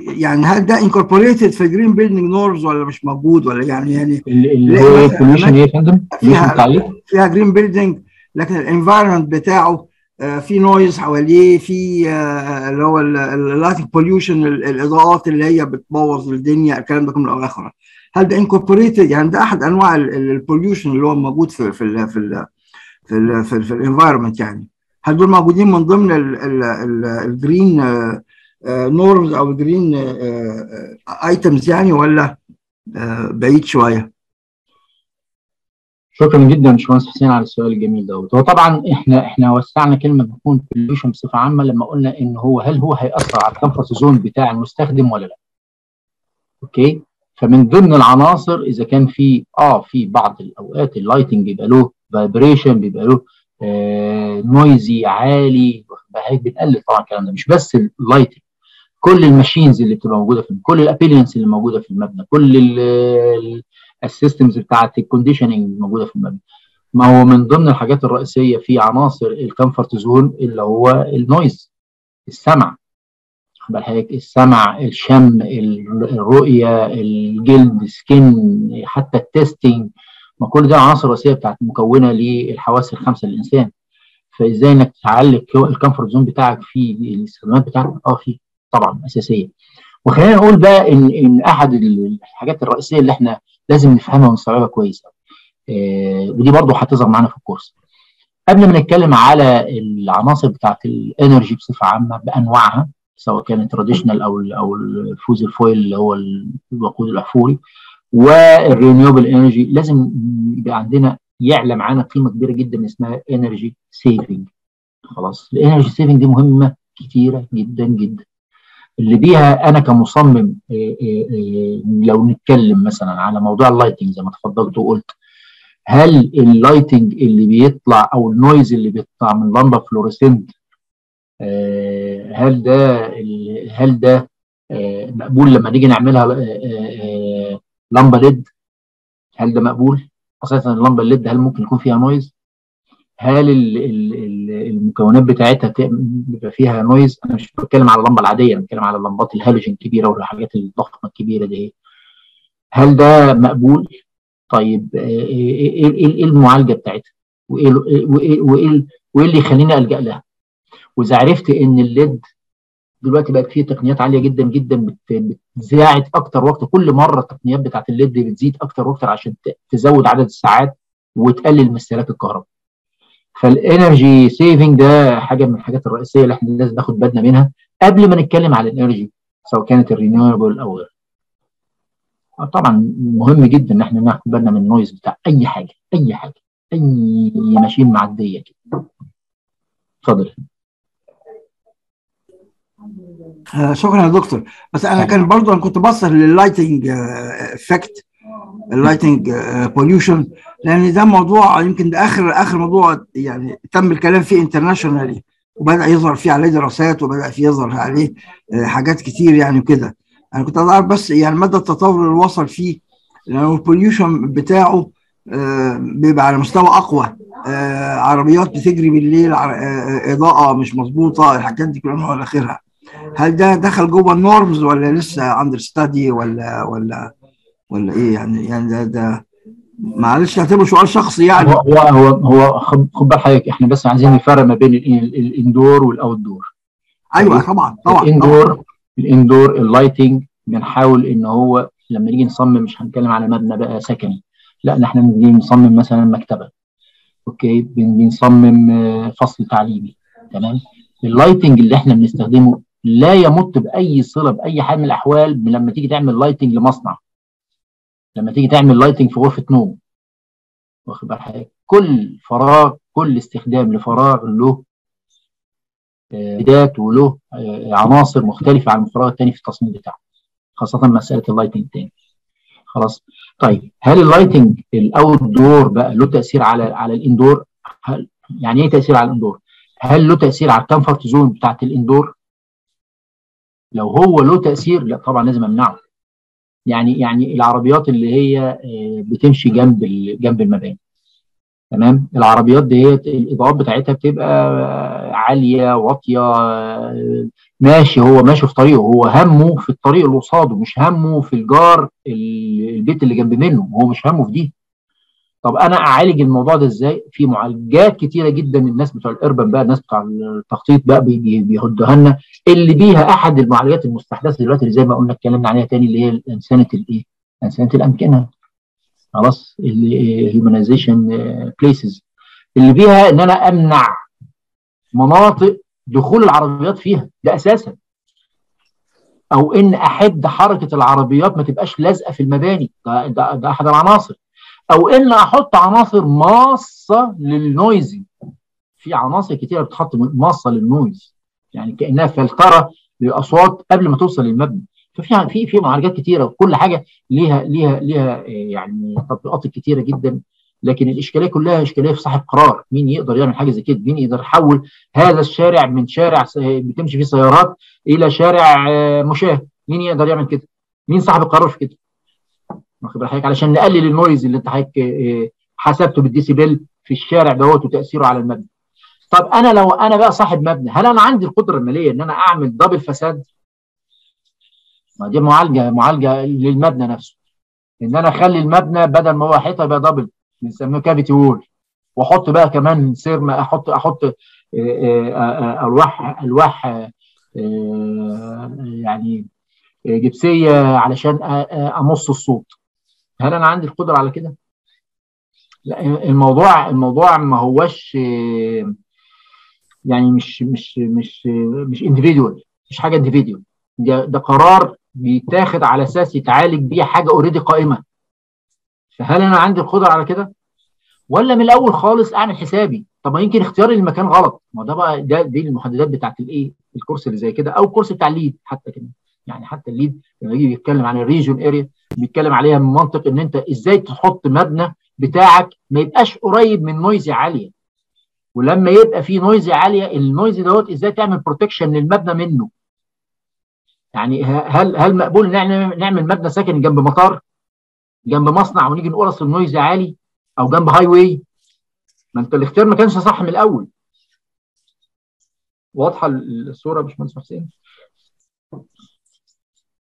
يعني هل ده incorporated في green building norms ولا مش موجود ولا يعني يعني اللي هو ال pollution إيه يا فندم؟ فيها-؟ فيها green building لكن ال environment بتاعه آه، في noise حواليه في آه، اللي هو ال lighting pollution الإضاءات اللي هي بتبوظ الدنيا الكلام ده كله آخره هل ده incorporated يعني ده أحد أنواع ال pollution اللي هو موجود في في في في في, في ال environment يعني. هل دول موجودين من ضمن ال green norms أو ال green items يعني ولا آه، بعيد شوية؟ شكرا جدا باشمهندس حسين على السؤال الجميل دوت. هو طبعا إحنا إحنا وسعنا كلمة بتكون pollution بصفة عامة لما قلنا إن هو هل هو هيأثر على ال comfort zone بتاع المستخدم ولا لا؟ okay؟ فمن ضمن العناصر إذا كان في آه في بعض الأوقات ال lighting بيبقى له vibration بيبقى له آه noisy عالي؟ بتقلل طبعا الكلام ده. مش بس ال lighting كل ال machines اللي بتبقى موجودة في كل ال appliances اللي موجودة في المبنى كل ال systems بتاعت ال conditioning موجودة في المبنى. ما هو من ضمن الحاجات الرئيسية في عناصر ال comfort zone اللي هو ال noise السمع. حضرتك؟ السمع الشم ال- الرؤية الجلد skin حتى ال tasting ما كل ده عناصر رئيسية بتاعت مكونة للحواس الخمسة للإنسان. فإزاي إنك تعلق ال comfort zone بتاعك في الاستخدامات بتاعتك آه في طبعا أساسية. وخلينا نقول بقى ان إن أحد الحاجات الرئيسية اللي إحنا لازم نفهمها ونستوعبها كويس. آه ودي برضو هتظهر معانا في ال course. قبل ما نتكلم على العناصر بتاعت ال energy بصفة عامة بأنواعها سواء كانت traditional أو ال أو الفوز الفويل اللي هو الوقود الاحفوري وال renewable energy لازم يبقى عندنا يعلى معانا قيمة كبيرة جدا اسمها energy saving خلاص ال energy saving دي مهمة كبيرة جدا جدا. اللي بيها أنا كمصمم إيه إيه إيه لو نتكلم مثلا على موضوع ال lighting زي ما تفضلت وقلت هل ال lighting اللي بيطلع أو ال noise اللي بيطلع من لمبه fluorescent هل ده هل ده مقبول لما نيجي نعملها لمبة LED هل ده مقبول؟ أساسا اللمبة ال LED هل ممكن يكون فيها noise؟ هل ال ال ال المكونات بتاعتها بيبقى فيها noise؟ أنا مش بتكلم على اللمبة العادية أنا بتكلم على اللمبات الهالوجين الكبيرة والحاجات الضخمة الكبيرة دي هل ده مقبول؟ طيب إيه إيه المعالجة بتاعتها؟ وإيه وإيه وإيه وإيه اللي يخليني ألجأ لها؟ واذا عرفت إن ال LED دلوقتي بقت فيه تقنيات عالية جدا جدا بتزايد أكتر وقت كل مرة التقنيات بتاعت ال LED بتزيد أكتر وأكتر عشان تزود عدد الساعات وتقلل من استهلاك الكهرباء. فال energy saving ده حاجة من الحاجات الرئيسية اللي إحنا لازم ناخد بالنا منها قبل ما نتكلم على ال energy سواء كانت ال renewable أو غيرها. طبعا مهم جدا إن إحنا ناخد بالنا من ال noise بتاع أي حاجة أي حاجة أي machine معدية كده. اتفضل. آه شكرا يا دكتور. بس أنا كان برضو أنا كنت بصر لل lighting effect ال lighting pollution لأن ده موضوع يمكن ده آخر آخر موضوع يعني تم الكلام فيه internationally وبدأ يظهر فيه عليه دراسات وبدأ فيه يظهر عليه آه حاجات كتير يعني وكده. أنا كنت اعرف بس يعني مدى التطور اللي وصل فيه لأنه ال pollution بتاعه آه بيبقى على مستوى أقوى. عربيات بتجري بالليل إضاءة مش مظبوطة الحاجات دي كلها إلى آخرها. هل ده دخل جوه ال norms ولا لسه under study ولا ولا ولا إيه؟ يعني يعني ده ده معلش اعتبره سؤال شخصي يعني. هو هو هو واخد بال حضرتك إحنا بس عايزين نفرق ما بين ال indoor وال outdoor أيوه طبعا طبعا ال indoor ال indoor ال lighting بنحاول إن هو لما نيجي نصمم مش هنتكلم على مبنى بقى سكني. لا إحنا بنيجي نصمم مثلا مكتبة. okay؟ بنيجي نصمم فصل تعليمي. تمام؟ ال lighting اللي إحنا بنستخدمه لا يمت بأي صلة بأي حال من الأحوال لما تيجي تعمل lighting لمصنع. لما تيجي تعمل lighting في غرفة نوم. واخد بال حضرتك؟ كل فراغ كل استخدام لفراغ له بدات وله عناصر مختلفة عن الفراغ الثاني في التصميم بتاعه خاصة مسألة ال lighting الثاني خلاص. طيب هل ال lighting ال outdoor بقى له تأثير على على ال indoor هل يعني إيه تأثير على ال indoor هل له تأثير على ال comfort zone بتاعت ال indoor لو هو له تأثير لا طبعا لازم أمنعه. يعني يعني العربيات اللي هي بتمشي جنب جنب المباني. تمام؟ العربيات ديت الإضاءات بتاعتها بتبقى عالية واطية ماشي هو ماشي في طريقه. هو همه في الطريق اللي قصاده مش همه في الجار البيت اللي جنب منه. هو مش همه في دي. طب أنا أعالج الموضوع ده إزاي؟ في معالجات كتيرة جدا الناس بتوع ال urban بقى الناس بتوع التخطيط بقى بيدوها لنا. اللي بيها أحد المعالجات المستحدثة دلوقتي اللي زي ما قلنا اتكلمنا عليها تاني اللي هي أنسنة الإيه؟ أنسنة الأمكنة. خلاص؟ ال humanization places اللي بيها إن أنا أمنع مناطق دخول العربيات فيها. ده أساسا. أو إن أحد حركة العربيات ما تبقاش لازقة في المباني. ده, ده, ده أحد العناصر. أو إن أحط عناصر ماصة للنويزي في عناصر كتيرة بتحط ماصة للنويز يعني كأنها فلتره للأصوات قبل ما توصل للمبنى. ففي في في معالجات كتيرة وكل حاجة ليها ليها ليها يعني تطبيقات كتيرة جدا. لكن الإشكالية كلها إشكالية في صاحب قرار. مين يقدر يعمل حاجة زي كده؟ مين يقدر يحول هذا الشارع من شارع بتمشي فيه سيارات إلى شارع مشاة؟ مين يقدر يعمل كده؟ مين صاحب القرار في كده؟ واخد بالك؟ علشان نقلل ال noise اللي انت حضرتك حسبته بالديسيبل في الشارع دوت وتأثيره على المبنى. طب أنا لو أنا بقى صاحب مبنى هل أنا عندي القدرة المالية إن أنا أعمل double facade ما دي معالجة معالجة للمبنى نفسه. إن أنا أخلي المبنى بدل ما هو حيطة يبقى double بنسميه cavity wall وأحط بقى كمان thermal أحط أحط ألواح ألواح يعني جبسية علشان أمص الصوت. هل أنا عندي القدرة على كده؟ لا الموضوع الموضوع ما هوش يعني مش مش مش مش individual مش حاجة individual ده, ده قرار بيتاخد على أساس يتعالج بيه حاجة already قائمة. فهل أنا عندي القدرة على كده؟ ولا من الأول خالص أعمل حسابي. طب ما يمكن اختياري للمكان غلط. ما ده بقى ده دي المحددات بتاعت الايه ال course اللي زي كده أو ال course بتاع ال LEED حتى كده يعني حتى ال LEED لما يجي يتكلم عن ال region area بيتكلم عليها من منطق إن أنت إزاي تحط مبنى بتاعك ما يبقاش قريب من noise عالية. ولما يبقى في noise عالية ال noise دوت إزاي تعمل protection للمبنى منه؟ يعني هل هل مقبول نعمل نعمل مبنى سكني جنب مطار؟ جنب مصنع ونيجي نقول أصل ال noise عالي أو جنب highway ما أنت الاختيار ما كانش صح من الأول. واضحة الصورة يا باشمهندس حسين؟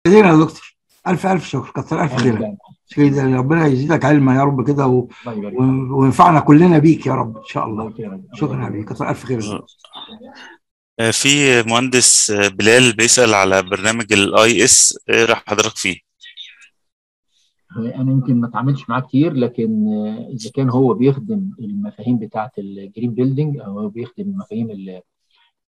كثير يا دكتور. الف ألف شكر كثر ألف خير. سيدي ربنا يزيدك علما يا رب كده و... وينفعنا كلنا بيك يا رب إن شاء الله. شكرا حبيبي كثر ألف خير. في مهندس بلال بيسأل على برنامج ال ISA راح حضرتك فيه؟ أنا يمكن ما اتعاملش معاه كتير لكن إذا كان هو بيخدم المفاهيم بتاعه ال green building أو هو بيخدم مفاهيم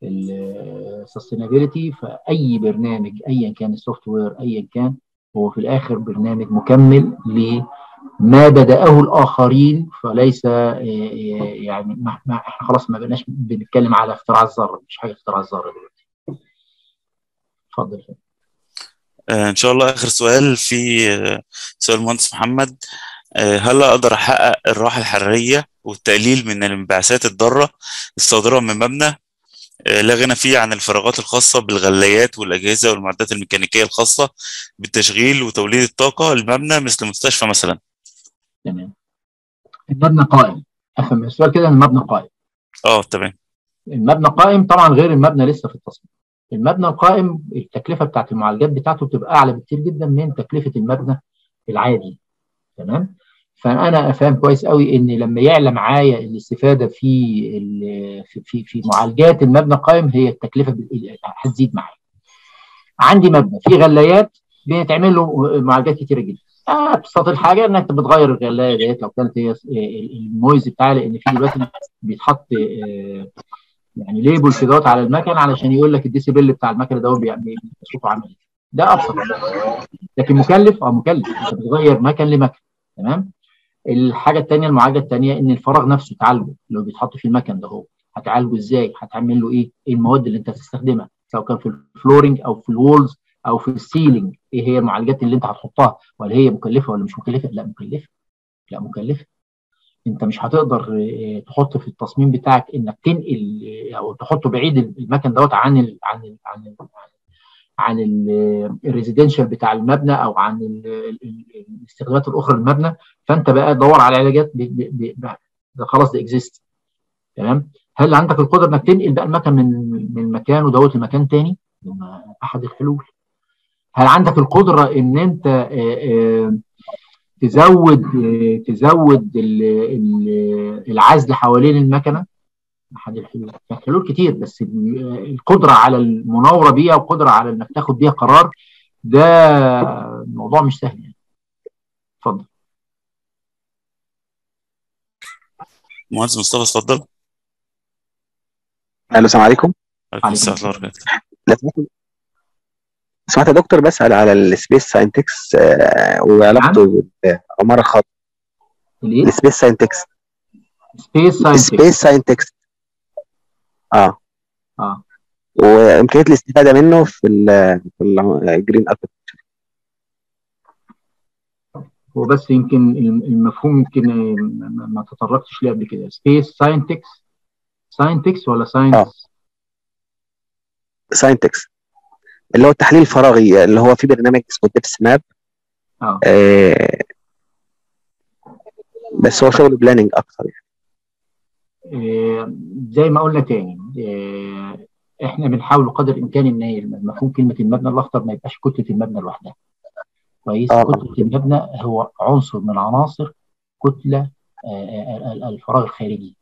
ال sustainability فأي برنامج ايا كان ال software ايا كان هو في الآخر برنامج مكمل لما بدأه الآخرين فليس يعني ما إحنا خلاص ما بقناش بنتكلم على اختراع الذرة مش حاجة اختراع الذرة دلوقتي. اتفضل. إن شاء الله آخر سؤال في سؤال المهندس محمد. هل أقدر أحقق الراحة الحرارية والتقليل من الانبعاثات الضارة الصادرة من مبنى؟ لا غنى فيه عن الفراغات الخاصة بالغلايات والأجهزة والمعدات الميكانيكية الخاصة بالتشغيل وتوليد الطاقة المبنى مثل مستشفى مثلا. تمام. المبنى قائم. أفهم السؤال كده المبنى قائم. آه تمام. المبنى قائم طبعا غير المبنى لسه في التصميم. المبنى القائم التكلفة بتاعت المعالجات بتاعته بتبقى أعلى بكتير جدا من تكلفة المبنى العادي. تمام؟ فأنا أفهم كويس قوي إن لما يعلى معايا الاستفادة في في في, معالجات المبنى القائم هي التكلفة هتزيد معايا. عندي مبنى فيه غلايات بيتعمل له معالجات كتيرة جدا. ابسط الحاجة إنك بتغير الغلاية ديت لو كانت هي ال noise بتاعها لأن في دلوقتي بيتحط يعني label كده على المكن علشان يقول لك الديسيبل بتاع المكنه ده صوته عامل إيه. ده أبسط. لكن مكلف؟ آه مكلف. أنت بتغير مكن لمكن. تمام؟ الحاجة الثانية المعالجة الثانية إن الفراغ نفسه تعالجه لو بيتحط في المكن ده هو. هتعالجه إزاي؟ هتعمل له إيه؟ إيه المواد اللي أنت هتستخدمها؟ سواء كان في ال flooring أو في ال walls أو في ال ceiling إيه هي المعالجات اللي أنت هتحطها؟ ولا هي مكلفة ولا مش مكلفة؟ لا مكلفة. لا مكلفة. أنت مش هتقدر تحط في التصميم بتاعك إنك تنقل أو تحطه بعيد المكن دوت عن ال عن ال عن عن ال residential بتاع المبنى أو عن ال- ال- ال- الاستخدامات الأخرى للمبنى فأنت بقى دور على علاجات ده خلاص ده exist تمام؟ هل عندك القدرة إنك تنقل بقى المكن من من مكان ودوت لمكان تاني؟ أحد الحلول هل عندك القدرة إن أنت تزود تزود ال- ال- العزل حوالين المكنة؟ أحد الحلول. حلول كتير بس ال- القدرة على المناورة بيها والقدره على إنك تاخد بيها قرار ده موضوع مش سهل يعني. اتفضل. مهندس مصطفى اتفضل. ألو السلام عليكم. عليكم عليكم. السلام ورحمة الله سمعت يا دكتور بسأل على ال space syntax وعلاقته بالعمارة الخاصة الإيه؟ ال space syntax. space syntax. ال space syntax. آه. آه. وإمكانية الاستفادة منه في ال في ال green architecture هو بس يمكن المفهوم يمكن ما- تطرقتش ليه قبل كده. space syntax syntax ولا science؟ syntax اللي هو التحليل الفراغي اللي هو في برنامج اسمه depthmap آه. آه. بس هو شغل planning أكتر يعني. آه، زي ما قلنا تاني آه، إحنا بنحاول قدر الامكان ان هي مفهوم كلمة المبنى الأخضر ما يبقاش كتلة المبنى لوحدها. كويس؟ آه. كتلة المبنى هو عنصر من عناصر كتلة آه، آه، الفراغ الخارجي.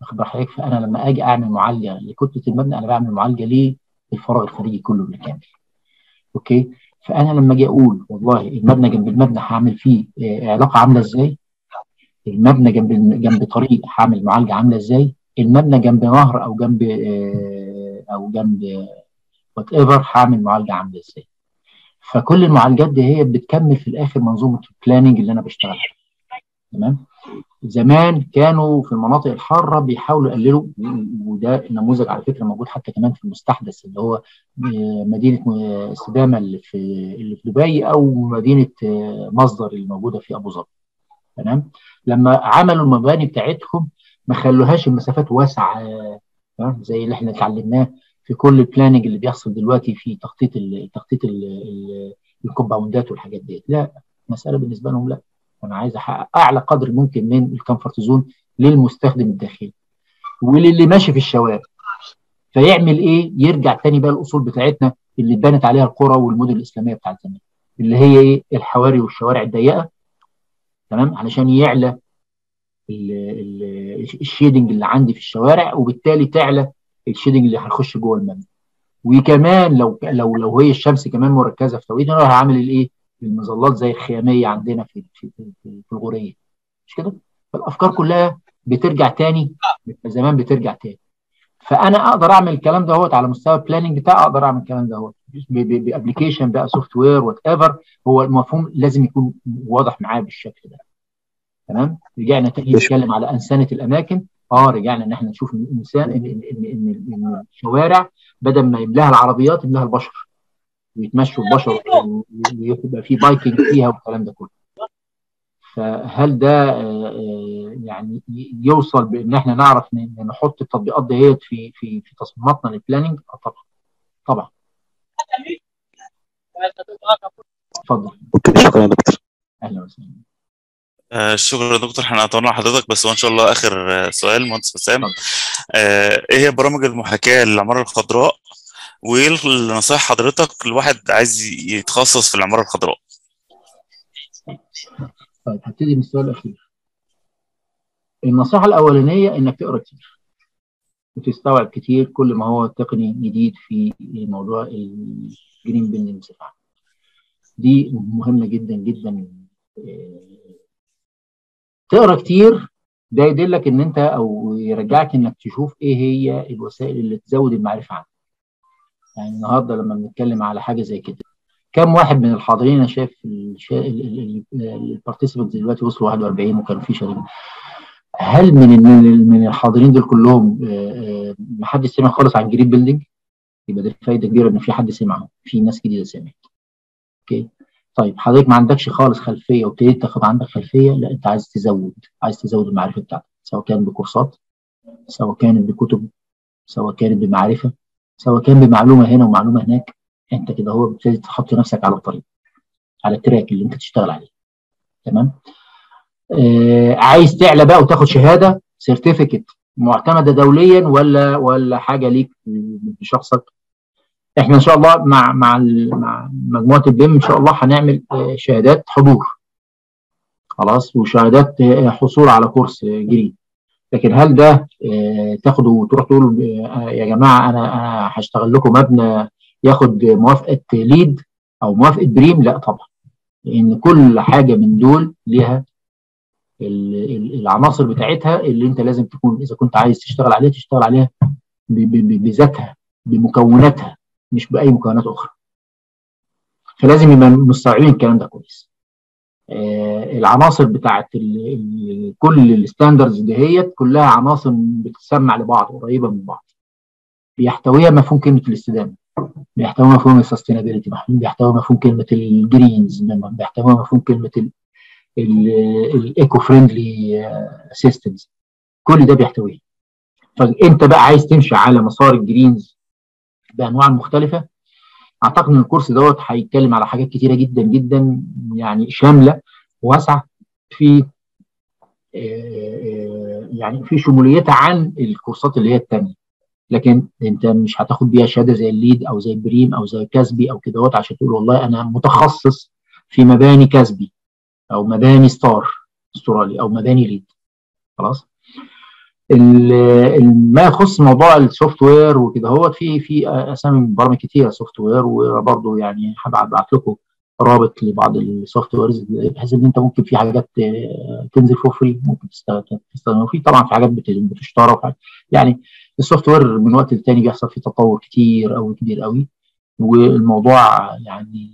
واخد حضرتك؟ فأنا لما أجي أعمل معالجة لكتلة المبنى أنا بعمل معالجة للفراغ الخارجي كله بالكامل. أوكي؟ فأنا لما أجي أقول والله المبنى جنب المبنى هعمل فيه آه، علاقة عاملة إزاي؟ المبنى جنب جنب طريق هعمل معالجة عاملة إزاي؟ المبنى جنب نهر أو جنب آه، أو جنب whatever هعمل معالجة عاملة إزاي. فكل المعالجات دي هي بتكمل في الآخر منظومة ال planning اللي أنا بشتغل عليها تمام؟ زمان كانوا في المناطق الحارة بيحاولوا يقللوا وده نموذج على فكرة موجود حتى كمان في المستحدث اللي هو آه، مدينة آه، استدامة اللي في اللي في دبي أو مدينة آه، مصدر اللي موجودة في أبو ظبي. تمام؟ لما عملوا المباني بتاعتهم ما خلوهاش المسافات واسعة تمام؟ زي اللي إحنا اتعلمناه في كل ال planning اللي بيحصل دلوقتي في تخطيط تخطيط ال- ال- ال compoundات والحاجات ديت. لا مسألة بالنسبة لهم لا. أنا عايز أحقق أعلى قدر ممكن من ال comfort zone للمستخدم الداخلي وللي ماشي في الشوارع. فيعمل إيه؟ يرجع تاني بقى الأصول بتاعتنا اللي اتبنت عليها القرى والمدن الإسلامية بتاعت زمان اللي هي إيه؟ الحواري والشوارع الضيقة تمام؟ علشان يعلى ال- ال- ال shading اللي عندي في الشوارع وبالتالي تعلى ال shading اللي هيخش جوه المبنى. وكمان لو لو لو هي الشمس كمان مركزة في توقيت أنا هعمل الايه المظلات زي الخيامية عندنا في في في, في, في الغورية. مش كده؟ فالأفكار كلها بترجع تاني زمان بترجع تاني. فأنا أقدر أعمل الكلام ده على مستوى ال planning بتاعي أقدر أعمل الكلام ده ب application بقى software whatever هو المفهوم لازم يكون واضح معايا بالشكل ده. تمام؟ رجعنا تاني نتكلم على انسنه الأماكن. آه رجعنا إن إحنا نشوف الانسان ان ان ان, إن, إن الشوارع بدل ما يملاها العربيات يملاها البشر. ويتمشوا البشر [LAUGHS] ويبقى في biking فيها والكلام ده كله. فهل ده آه، آه، يعني يوصل بإن إحنا نعرف نحط التطبيقات ديت في في في تصميماتنا لل planning طبعا طبعا. اتفضل. أوكي شكرا يا دكتور. أهلا وسهلا. آه شكرا يا دكتور. إحنا قطعنا حضرتك بس هو إن شاء الله آخر سؤال مهندس حسام. آه إيه هي برامج المحاكاة للعمارة الخضراء؟ وإيه النصائح حضرتك الواحد عايز يتخصص في العمارة الخضراء؟ طيب هبتدي من السؤال الأخير. النصيحة الأولانية إنك تقرأ كتير وتستوعب كتير كل ما هو تقني جديد في موضوع ال green building بصفه دي مهمة جدا جدا. آه، تقرأ كتير ده يدلك إن أنت أو يرجعك إنك تشوف إيه هي الوسائل اللي تزود المعرفة عنك يعني النهارده لما بنتكلم على حاجة زي كده كم واحد من الحاضرين أنا شايف ال participants دلوقتي وصلوا 41 وكانوا في شريك هل من من الحاضرين دول كلهم ما حدش سمع خالص عن green building يبقى ده فايدة كبيرة إن في حد سمعه. في ناس جديدة سمعت. أوكي؟ طيب حضرتك ما عندكش خالص خلفية وابتديت تاخد عندك خلفية؟ لا أنت عايز تزود عايز تزود المعرفة بتاعتك سواء كان بكورسات سواء كانت بكتب سواء كانت بمعرفة سواء كان بمعلومة هنا ومعلومة هناك. انت كده هو بتبتدي تحط نفسك على الطريق على ال track اللي انت تشتغل عليه تمام؟ آه عايز تعلى بقى وتاخد شهادة certificate معتمدة دوليا ولا ولا حاجة ليك بشخصك؟ إحنا إن شاء الله مع مع مع مجموعة ال BIM إن شاء الله هنعمل شهادات حضور. خلاص؟ وشهادات حصول على كورس جريد لكن هل ده تاخده وتروح تقول يا جماعة أنا أنا هشتغل لكم مبنى ياخد موافقة LEED أو موافقة BREEAM لا طبعا لأن كل حاجة من دول ليها العناصر بتاعتها اللي أنت لازم تكون إذا كنت عايز تشتغل عليها تشتغل عليها بذاتها بمكوناتها مش بأي مكونات أخرى. فلازم يبقى مستوعبين الكلام ده كويس. آه العناصر بتاعت ال ال كل ال standards دهيت كلها عناصر بتسمع لبعض قريبة من بعض. بيحتويها مفهوم كلمة الاستدامة. بيحتوي مفهوم ال sustainability بيحتوي مفهوم كلمة ال greens بيحتوي مفهوم كلمة ال eco friendly systems كل ده بيحتويه. فانت بقى عايز تمشي على مسار ال greens بأنواع مختلفة؟ أعتقد إن الكورس دوت هيتكلم على حاجات كتيرة جدا جدا يعني شاملة واسعة في يعني في شموليتها عن الكورسات اللي هي الثانية لكن انت مش هتاخد بيها شهادة زي ال LEED أو زي BREEAM أو زي CASBEE أو كده عشان تقول والله أنا متخصص في مباني CASBEE أو مباني star أسترالي أو مباني LEED. خلاص؟ ما يخص موضوع ال software وكده هو في في أسامي برامج كتيرة software وبرضه يعني هبعت لكم رابط لبعض ال softwares بحيث إن أنت ممكن في حاجات تنزل for free ممكن تستخدمها وفي طبعا في حاجات بتشترى يعني ال software من وقت للتاني بيحصل فيه تطور كتير قوي كبير قوي والموضوع يعني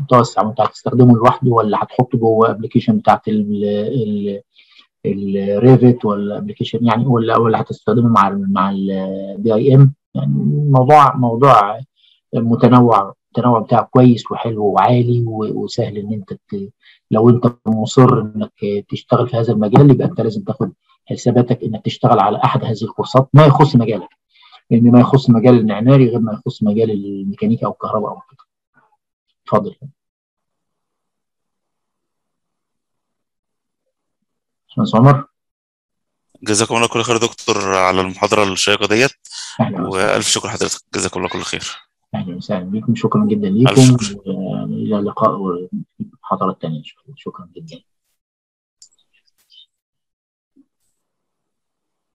متوسع انت هتستخدمه لوحده ولا هتحطه جوه application بتاعت ال Revit ولا application يعني ولا ولا هتستخدمه مع ال مع ال BIM يعني موضوع موضوع متنوع التنوع بتاعه كويس وحلو وعالي وسهل إن أنت لو أنت مصر إنك تشتغل في هذا المجال يبقى أنت لازم تاخد حساباتك إنك تشتغل على أحد هذه الكورسات؟ ما يخص مجالك. لأن ما يخص مجال المعماري غير ما يخص مجال الميكانيكا أو الكهرباء أو كده. اتفضل. باشمهندس عمر. جزاكم الله كل خير دكتور على المحاضرة الشيقة ديت. وألف شكر حضرتك جزاكم الله كل خير. أهلا وسهلا بكم. شكرا جدا لكم وإلى اللقاء والمحاضرة الثانية شكرا جدا.